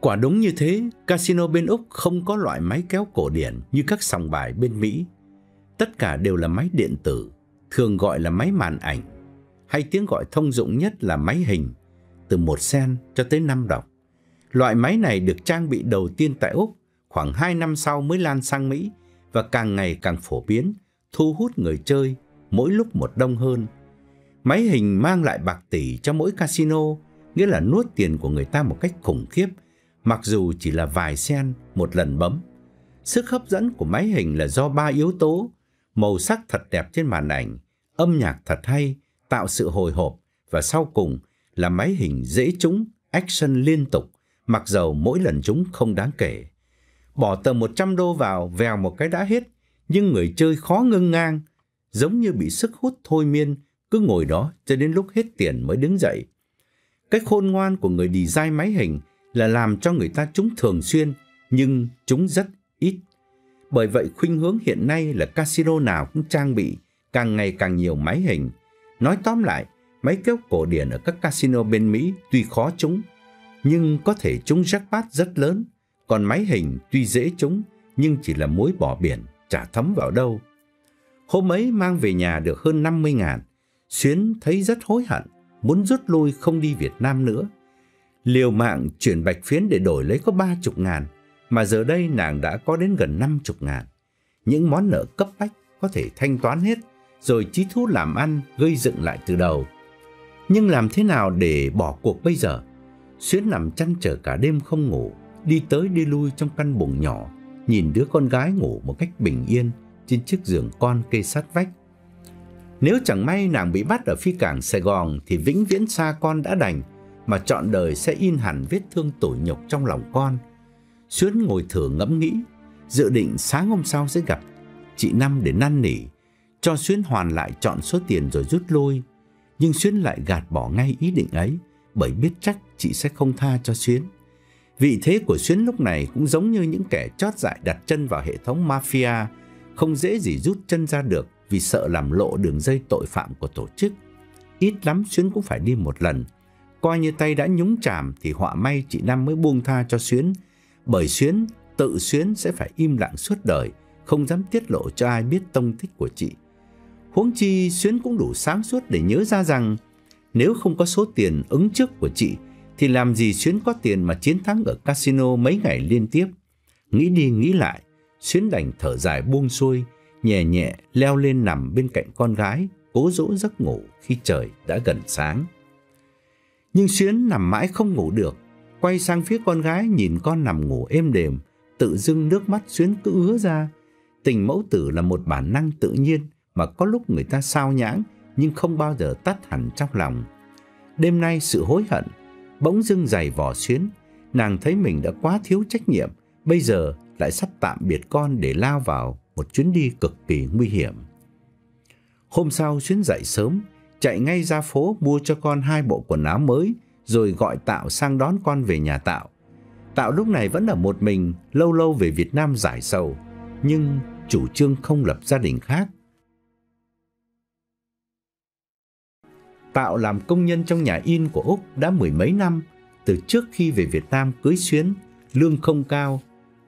Quả đúng như thế, casino bên Úc không có loại máy kéo cổ điển như các sòng bài bên Mỹ. Tất cả đều là máy điện tử, thường gọi là máy màn ảnh, hay tiếng gọi thông dụng nhất là máy hình, từ một sen cho tới năm đồng. Loại máy này được trang bị đầu tiên tại Úc, khoảng 2 năm sau mới lan sang Mỹ và càng ngày càng phổ biến, thu hút người chơi mỗi lúc một đông hơn. Máy hình mang lại bạc tỷ cho mỗi casino, nghĩa là nuốt tiền của người ta một cách khủng khiếp, mặc dù chỉ là vài sen một lần bấm. Sức hấp dẫn của máy hình là do ba yếu tố, màu sắc thật đẹp trên màn ảnh, âm nhạc thật hay, tạo sự hồi hộp và sau cùng là máy hình dễ trúng, action liên tục, mặc dầu mỗi lần trúng không đáng kể. Bỏ tờ 100 đô vào vèo một cái đã hết, nhưng người chơi khó ngưng ngang, giống như bị sức hút thôi miên, cứ ngồi đó cho đến lúc hết tiền mới đứng dậy. Cái khôn ngoan của người design máy hình là làm cho người ta trúng thường xuyên, nhưng chúng rất ít. Bởi vậy khuynh hướng hiện nay là casino nào cũng trang bị càng ngày càng nhiều máy hình. Nói tóm lại, máy kéo cổ điển ở các casino bên Mỹ tuy khó trúng, nhưng có thể trúng jackpot rất lớn. Còn máy hình tuy dễ trúng, nhưng chỉ là muối bỏ biển, chả thấm vào đâu. Hôm ấy mang về nhà được hơn 50 ngàn, Xuyến thấy rất hối hận, muốn rút lui không đi Việt Nam nữa. Liều mạng chuyển bạch phiến để đổi lấy có ba chục ngàn, mà giờ đây nàng đã có đến gần năm chục ngàn. Những món nợ cấp bách có thể thanh toán hết, rồi trí thú làm ăn gây dựng lại từ đầu. Nhưng làm thế nào để bỏ cuộc bây giờ? Xuyến nằm chăn trở cả đêm không ngủ, đi tới đi lui trong căn buồng nhỏ, nhìn đứa con gái ngủ một cách bình yên trên chiếc giường con kê sát vách. Nếu chẳng may nàng bị bắt ở phi cảng Sài Gòn thì vĩnh viễn xa con đã đành, mà trọn đời sẽ in hẳn vết thương tủi nhục trong lòng con. Xuyến ngồi thử ngẫm nghĩ, dự định sáng hôm sau sẽ gặp chị Năm để năn nỉ, cho Xuyến hoàn lại chọn số tiền rồi rút lui. Nhưng Xuyến lại gạt bỏ ngay ý định ấy, bởi biết chắc chị sẽ không tha cho Xuyến. Vị thế của Xuyến lúc này cũng giống như những kẻ chót dại đặt chân vào hệ thống mafia, không dễ gì rút chân ra được vì sợ làm lộ đường dây tội phạm của tổ chức. Ít lắm Xuyến cũng phải đi một lần. Coi như tay đã nhúng chàm thì họa may chị Năm mới buông tha cho Xuyến. Bởi Xuyến, tự Xuyến sẽ phải im lặng suốt đời, không dám tiết lộ cho ai biết tông tích của chị. Huống chi Xuyến cũng đủ sáng suốt để nhớ ra rằng nếu không có số tiền ứng trước của chị thì làm gì Xuyến có tiền mà chiến thắng ở casino mấy ngày liên tiếp. Nghĩ đi nghĩ lại, Xuyến đành thở dài buông xuôi, nhẹ nhẹ leo lên nằm bên cạnh con gái, cố dỗ giấc ngủ khi trời đã gần sáng. Nhưng Xuyến nằm mãi không ngủ được, quay sang phía con gái nhìn con nằm ngủ êm đềm, tự dưng nước mắt Xuyến cứ ứa ra. Tình mẫu tử là một bản năng tự nhiên mà có lúc người ta sao nhãng nhưng không bao giờ tắt hẳn trong lòng. Đêm nay sự hối hận bỗng dưng dày vò Xuyến, nàng thấy mình đã quá thiếu trách nhiệm, bây giờ lại sắp tạm biệt con để lao vào một chuyến đi cực kỳ nguy hiểm. Hôm sau Xuyến dậy sớm, chạy ngay ra phố mua cho con hai bộ quần áo mới, rồi gọi Tạo sang đón con về nhà Tạo. Tạo lúc này vẫn ở một mình, lâu lâu về Việt Nam giải sầu, nhưng chủ trương không lập gia đình khác. Tạo làm công nhân trong nhà in của Úc đã mười mấy năm, từ trước khi về Việt Nam cưới Xuyến, lương không cao,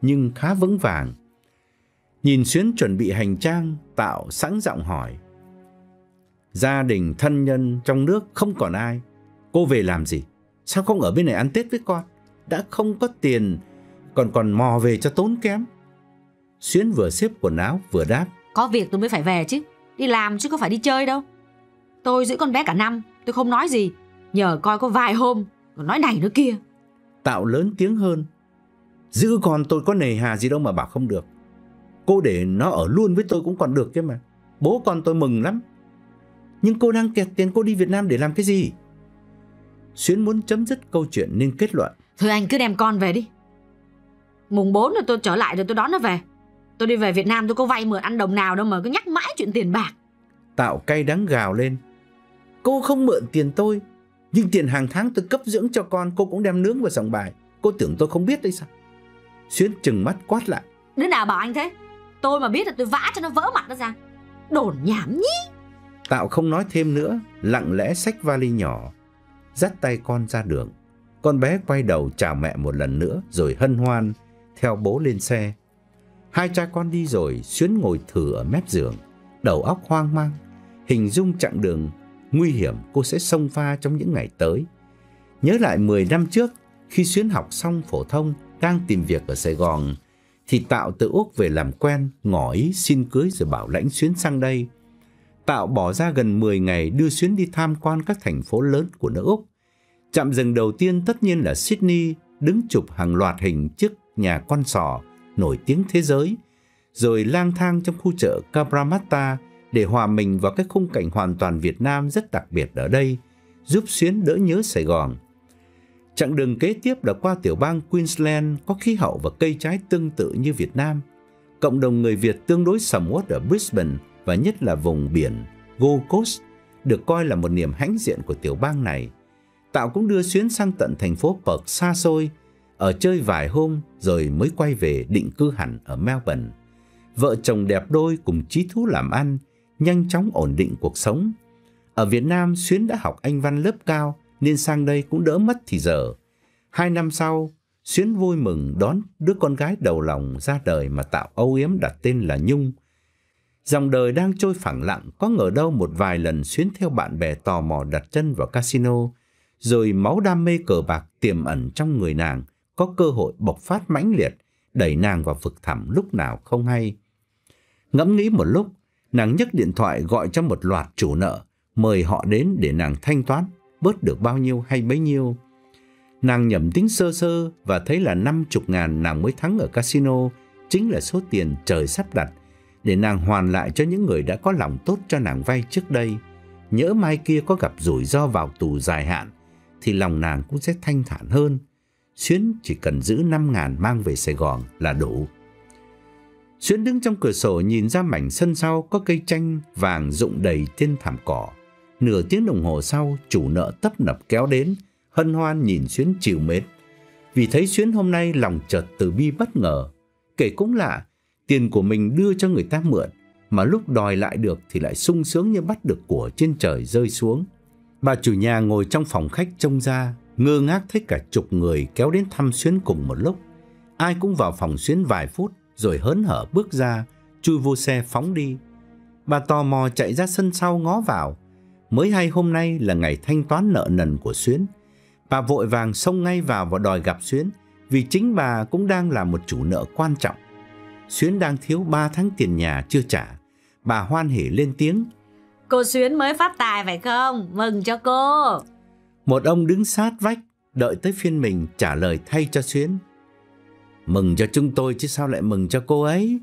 nhưng khá vững vàng. Nhìn Xuyến chuẩn bị hành trang, Tạo sẵn giọng hỏi. Gia đình, thân nhân trong nước không còn ai. Cô về làm gì? Sao không ở bên này ăn Tết với con? Đã không có tiền, còn còn mò về cho tốn kém. Xuyến vừa xếp quần áo vừa đáp. Có việc tôi mới phải về chứ. Đi làm chứ có phải đi chơi đâu. Tôi giữ con bé cả năm, tôi không nói gì. Nhờ coi có vài hôm, còn nói này nữa kia. Tạo lớn tiếng hơn. Giữ con tôi có nề hà gì đâu mà bảo không được. Cô để nó ở luôn với tôi cũng còn được chứ mà. Bố con tôi mừng lắm. Nhưng cô đang kẹt tiền cô đi Việt Nam để làm cái gì? Xuyến muốn chấm dứt câu chuyện nên kết luận. Thôi anh cứ đem con về đi. Mùng 4 rồi tôi trở lại rồi tôi đón nó về. Tôi đi về Việt Nam tôi có vay mượn ăn đồng nào đâu mà cứ nhắc mãi chuyện tiền bạc. Tạo cay đắng gào lên. Cô không mượn tiền tôi, nhưng tiền hàng tháng tôi cấp dưỡng cho con cô cũng đem nướng vào sòng bài. Cô tưởng tôi không biết đấy sao? Xuyến chừng mắt quát lại. Đứa nào bảo anh thế? Tôi mà biết là tôi vã cho nó vỡ mặt nó ra. Đồn nhảm nhí. Tạo không nói thêm nữa, lặng lẽ xách vali nhỏ, dắt tay con ra đường. Con bé quay đầu chào mẹ một lần nữa rồi hân hoan theo bố lên xe. Hai cha con đi rồi, Xuyến ngồi thử ở mép giường, đầu óc hoang mang, hình dung chặng đường nguy hiểm cô sẽ xông pha trong những ngày tới. Nhớ lại 10 năm trước, khi Xuyến học xong phổ thông, đang tìm việc ở Sài Gòn, thì Tạo từ Úc về làm quen, ngỏ ý xin cưới rồi bảo lãnh Xuyến sang đây. Tạo bỏ ra gần 10 ngày đưa Xuyến đi tham quan các thành phố lớn của nước Úc. Chạm dừng đầu tiên tất nhiên là Sydney, đứng chụp hàng loạt hình trước nhà con sò nổi tiếng thế giới, rồi lang thang trong khu chợ Cabramatta để hòa mình vào cái khung cảnh hoàn toàn Việt Nam rất đặc biệt ở đây, giúp Xuyến đỡ nhớ Sài Gòn. Chặng đường kế tiếp là qua tiểu bang Queensland có khí hậu và cây trái tương tự như Việt Nam. Cộng đồng người Việt tương đối sầm uất ở Brisbane và nhất là vùng biển Gold Coast được coi là một niềm hãnh diện của tiểu bang này. Tạo cũng đưa Xuyến sang tận thành phố Perth xa xôi, ở chơi vài hôm rồi mới quay về định cư hẳn ở Melbourne. Vợ chồng đẹp đôi cùng chí thú làm ăn, nhanh chóng ổn định cuộc sống. Ở Việt Nam, Xuyến đã học Anh văn lớp cao nên sang đây cũng đỡ mất thì giờ. Hai năm sau, Xuyến vui mừng đón đứa con gái đầu lòng ra đời mà tạo âu yếm đặt tên là Nhung. Dòng đời đang trôi phẳng lặng, có ngờ đâu một vài lần Xuyến theo bạn bè tò mò đặt chân vào casino, rồi máu đam mê cờ bạc tiềm ẩn trong người nàng có cơ hội bộc phát mãnh liệt, đẩy nàng vào vực thẳm lúc nào không hay. Ngẫm nghĩ một lúc, nàng nhấc điện thoại gọi cho một loạt chủ nợ, mời họ đến để nàng thanh toán, bớt được bao nhiêu hay bấy nhiêu. Nàng nhẩm tính sơ sơ và thấy là năm chục ngàn nàng mới thắng ở casino chính là số tiền trời sắp đặt để nàng hoàn lại cho những người đã có lòng tốt cho nàng vay trước đây. Nhỡ mai kia có gặp rủi ro vào tù dài hạn thì lòng nàng cũng sẽ thanh thản hơn. Xuyến chỉ cần giữ 5 ngàn mang về Sài Gòn là đủ. Xuyến đứng trong cửa sổ nhìn ra mảnh sân sau có cây chanh vàng rụng đầy trên thảm cỏ. Nửa tiếng đồng hồ sau, chủ nợ tấp nập kéo đến, hân hoan nhìn Xuyến chịu mến. Vì thấy Xuyến hôm nay lòng chợt từ bi bất ngờ. Kể cũng lạ, tiền của mình đưa cho người ta mượn, mà lúc đòi lại được thì lại sung sướng như bắt được của trên trời rơi xuống. Bà chủ nhà ngồi trong phòng khách trông ra, ngơ ngác thấy cả chục người kéo đến thăm Xuyến cùng một lúc. Ai cũng vào phòng Xuyến vài phút, rồi hớn hở bước ra, chui vô xe phóng đi. Bà tò mò chạy ra sân sau ngó vào. Mới hay hôm nay là ngày thanh toán nợ nần của Xuyến. Bà vội vàng xông ngay vào và đòi gặp Xuyến, vì chính bà cũng đang là một chủ nợ quan trọng. Xuyến đang thiếu 3 tháng tiền nhà chưa trả. Bà hoan hỉ lên tiếng. Cô Xuyến mới phát tài phải không? Mừng cho cô. Một ông đứng sát vách, đợi tới phiên mình trả lời thay cho Xuyến. Mừng cho chúng tôi chứ sao lại mừng cho cô ấy.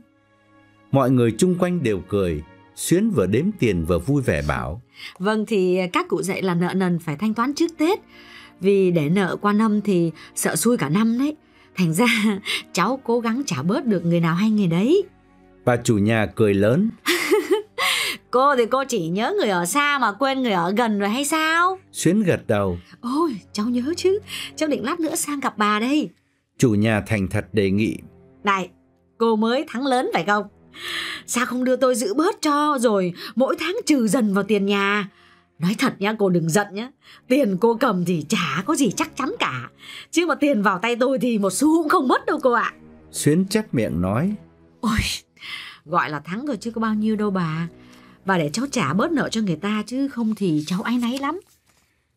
Mọi người chung quanh đều cười, Xuyến vừa đếm tiền vừa vui vẻ bảo. Vâng thì các cụ dạy là nợ nần phải thanh toán trước Tết. Vì để nợ qua năm thì sợ xui cả năm đấy. Thành ra cháu cố gắng trả bớt được người nào hay người đấy. Bà chủ nhà cười lớn. cô thì cô chỉ nhớ người ở xa mà quên người ở gần rồi hay sao? Xuyến gật đầu. Ôi cháu nhớ chứ, cháu định lát nữa sang gặp bà đây. Chủ nhà thành thật đề nghị. Này, cô mới thắng lớn phải không? Sao không đưa tôi giữ bớt cho rồi mỗi tháng trừ dần vào tiền nhà? Nói thật nhá, cô đừng giận nhá. Tiền cô cầm thì chả có gì chắc chắn cả. Chứ mà tiền vào tay tôi thì một xu cũng không mất đâu cô ạ. Xuyến chép miệng nói. Ôi, gọi là thắng rồi chứ có bao nhiêu đâu bà. Bà để cháu trả bớt nợ cho người ta chứ không thì cháu áy náy lắm.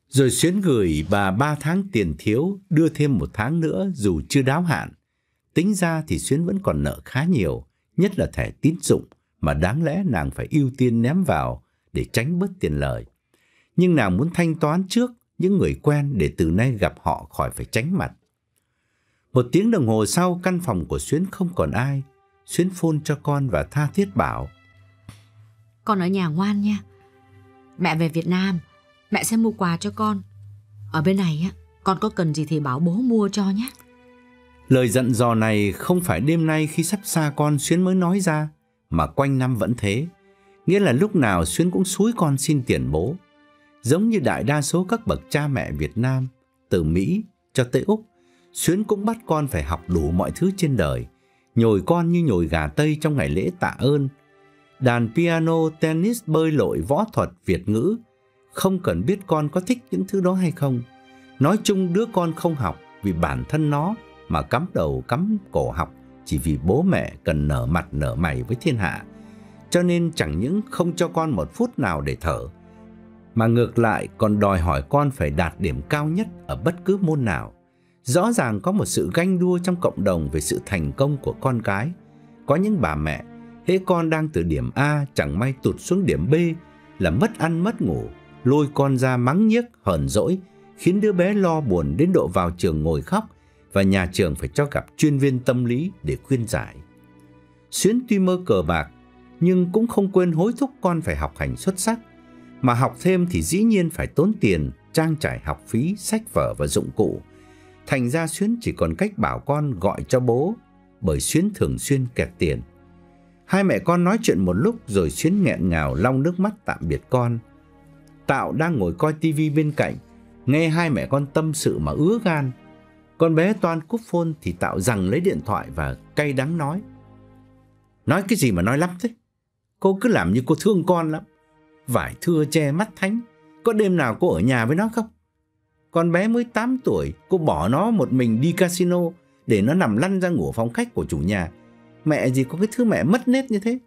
Rồi Xuyến gửi bà 3 tháng tiền thiếu, đưa thêm một tháng nữa dù chưa đáo hạn. Tính ra thì Xuyến vẫn còn nợ khá nhiều, nhất là thẻ tín dụng mà đáng lẽ nàng phải ưu tiên ném vào để tránh bớt tiền lời. Nhưng nàng muốn thanh toán trước những người quen để từ nay gặp họ khỏi phải tránh mặt. Một tiếng đồng hồ sau, căn phòng của Xuyến không còn ai. Xuyến phôn cho con và tha thiết bảo. Con ở nhà ngoan nha. Mẹ về Việt Nam, Mẹ sẽ mua quà cho con Ở bên này á, Con có cần gì thì bảo bố mua cho nhé Lời dặn dò này không phải đêm nay khi sắp xa con Xuyến mới nói ra Mà quanh năm vẫn thế. Nghĩa là lúc nào Xuyến cũng xúi con xin tiền bố. Giống như đại đa số các bậc cha mẹ Việt Nam Từ Mỹ cho tới Úc Xuyến cũng bắt con phải học đủ mọi thứ trên đời Nhồi con như nhồi gà Tây trong ngày lễ tạ ơn. Đàn piano, tennis, bơi lội, võ thuật, Việt ngữ không cần biết con có thích những thứ đó hay không. Nói chung đứa con không học vì bản thân nó mà cắm đầu cắm cổ học chỉ vì bố mẹ cần nở mặt nở mày với thiên hạ. Cho nên chẳng những không cho con một phút nào để thở, mà ngược lại còn đòi hỏi con phải đạt điểm cao nhất ở bất cứ môn nào. Rõ ràng có một sự ganh đua trong cộng đồng về sự thành công của con cái. Có những bà mẹ, hễ con đang từ điểm A chẳng may tụt xuống điểm B là mất ăn mất ngủ, lôi con ra mắng nhiếc, hờn dỗi, khiến đứa bé lo buồn đến độ vào trường ngồi khóc và nhà trường phải cho gặp chuyên viên tâm lý để khuyên giải. Xuyến tuy mơ cờ bạc, nhưng cũng không quên hối thúc con phải học hành xuất sắc. Mà học thêm thì dĩ nhiên phải tốn tiền, trang trải học phí, sách vở và dụng cụ. Thành ra Xuyến chỉ còn cách bảo con gọi cho bố, bởi Xuyến thường xuyên kẹt tiền. Hai mẹ con nói chuyện một lúc rồi Xuyến nghẹn ngào long nước mắt tạm biệt con. Tạo đang ngồi coi tivi bên cạnh, nghe hai mẹ con tâm sự mà ứa gan. Con bé toan cúp phone thì Tạo rằng lấy điện thoại và cay đắng nói. Nói cái gì mà nói lắm thế? Cô cứ làm như cô thương con lắm. Vải thưa che mắt thánh. Có đêm nào cô ở nhà với nó không? Con bé mới 8 tuổi, cô bỏ nó một mình đi casino để nó nằm lăn ra ngủ phòng khách của chủ nhà. Mẹ gì có cái thứ mẹ mất nết như thế?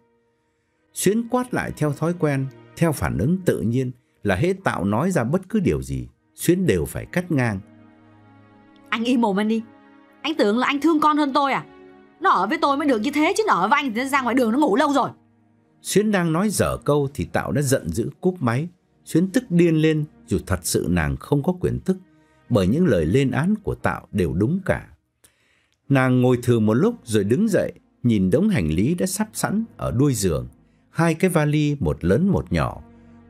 Xuyến quát lại theo thói quen, theo phản ứng tự nhiên là hết tạo nói ra bất cứ điều gì, Xuyến đều phải cắt ngang. Anh im mồm anh đi. Anh tưởng là anh thương con hơn tôi à? Nó ở với tôi mới được như thế chứ nó ở với anh thì nó ra ngoài đường nó ngủ lâu rồi. Xuyến đang nói dở câu thì Tạo đã giận dữ cúp máy. Xuyến tức điên lên, dù thật sự nàng không có quyền tức, bởi những lời lên án của Tạo đều đúng cả. Nàng ngồi thừ một lúc rồi đứng dậy, nhìn đống hành lý đã sắp sẵn ở đuôi giường. Hai cái vali, một lớn một nhỏ,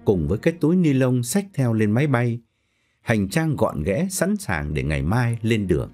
cùng với cái túi ni lông xách theo lên máy bay. Hành trang gọn ghẽ sẵn sàng để ngày mai lên đường.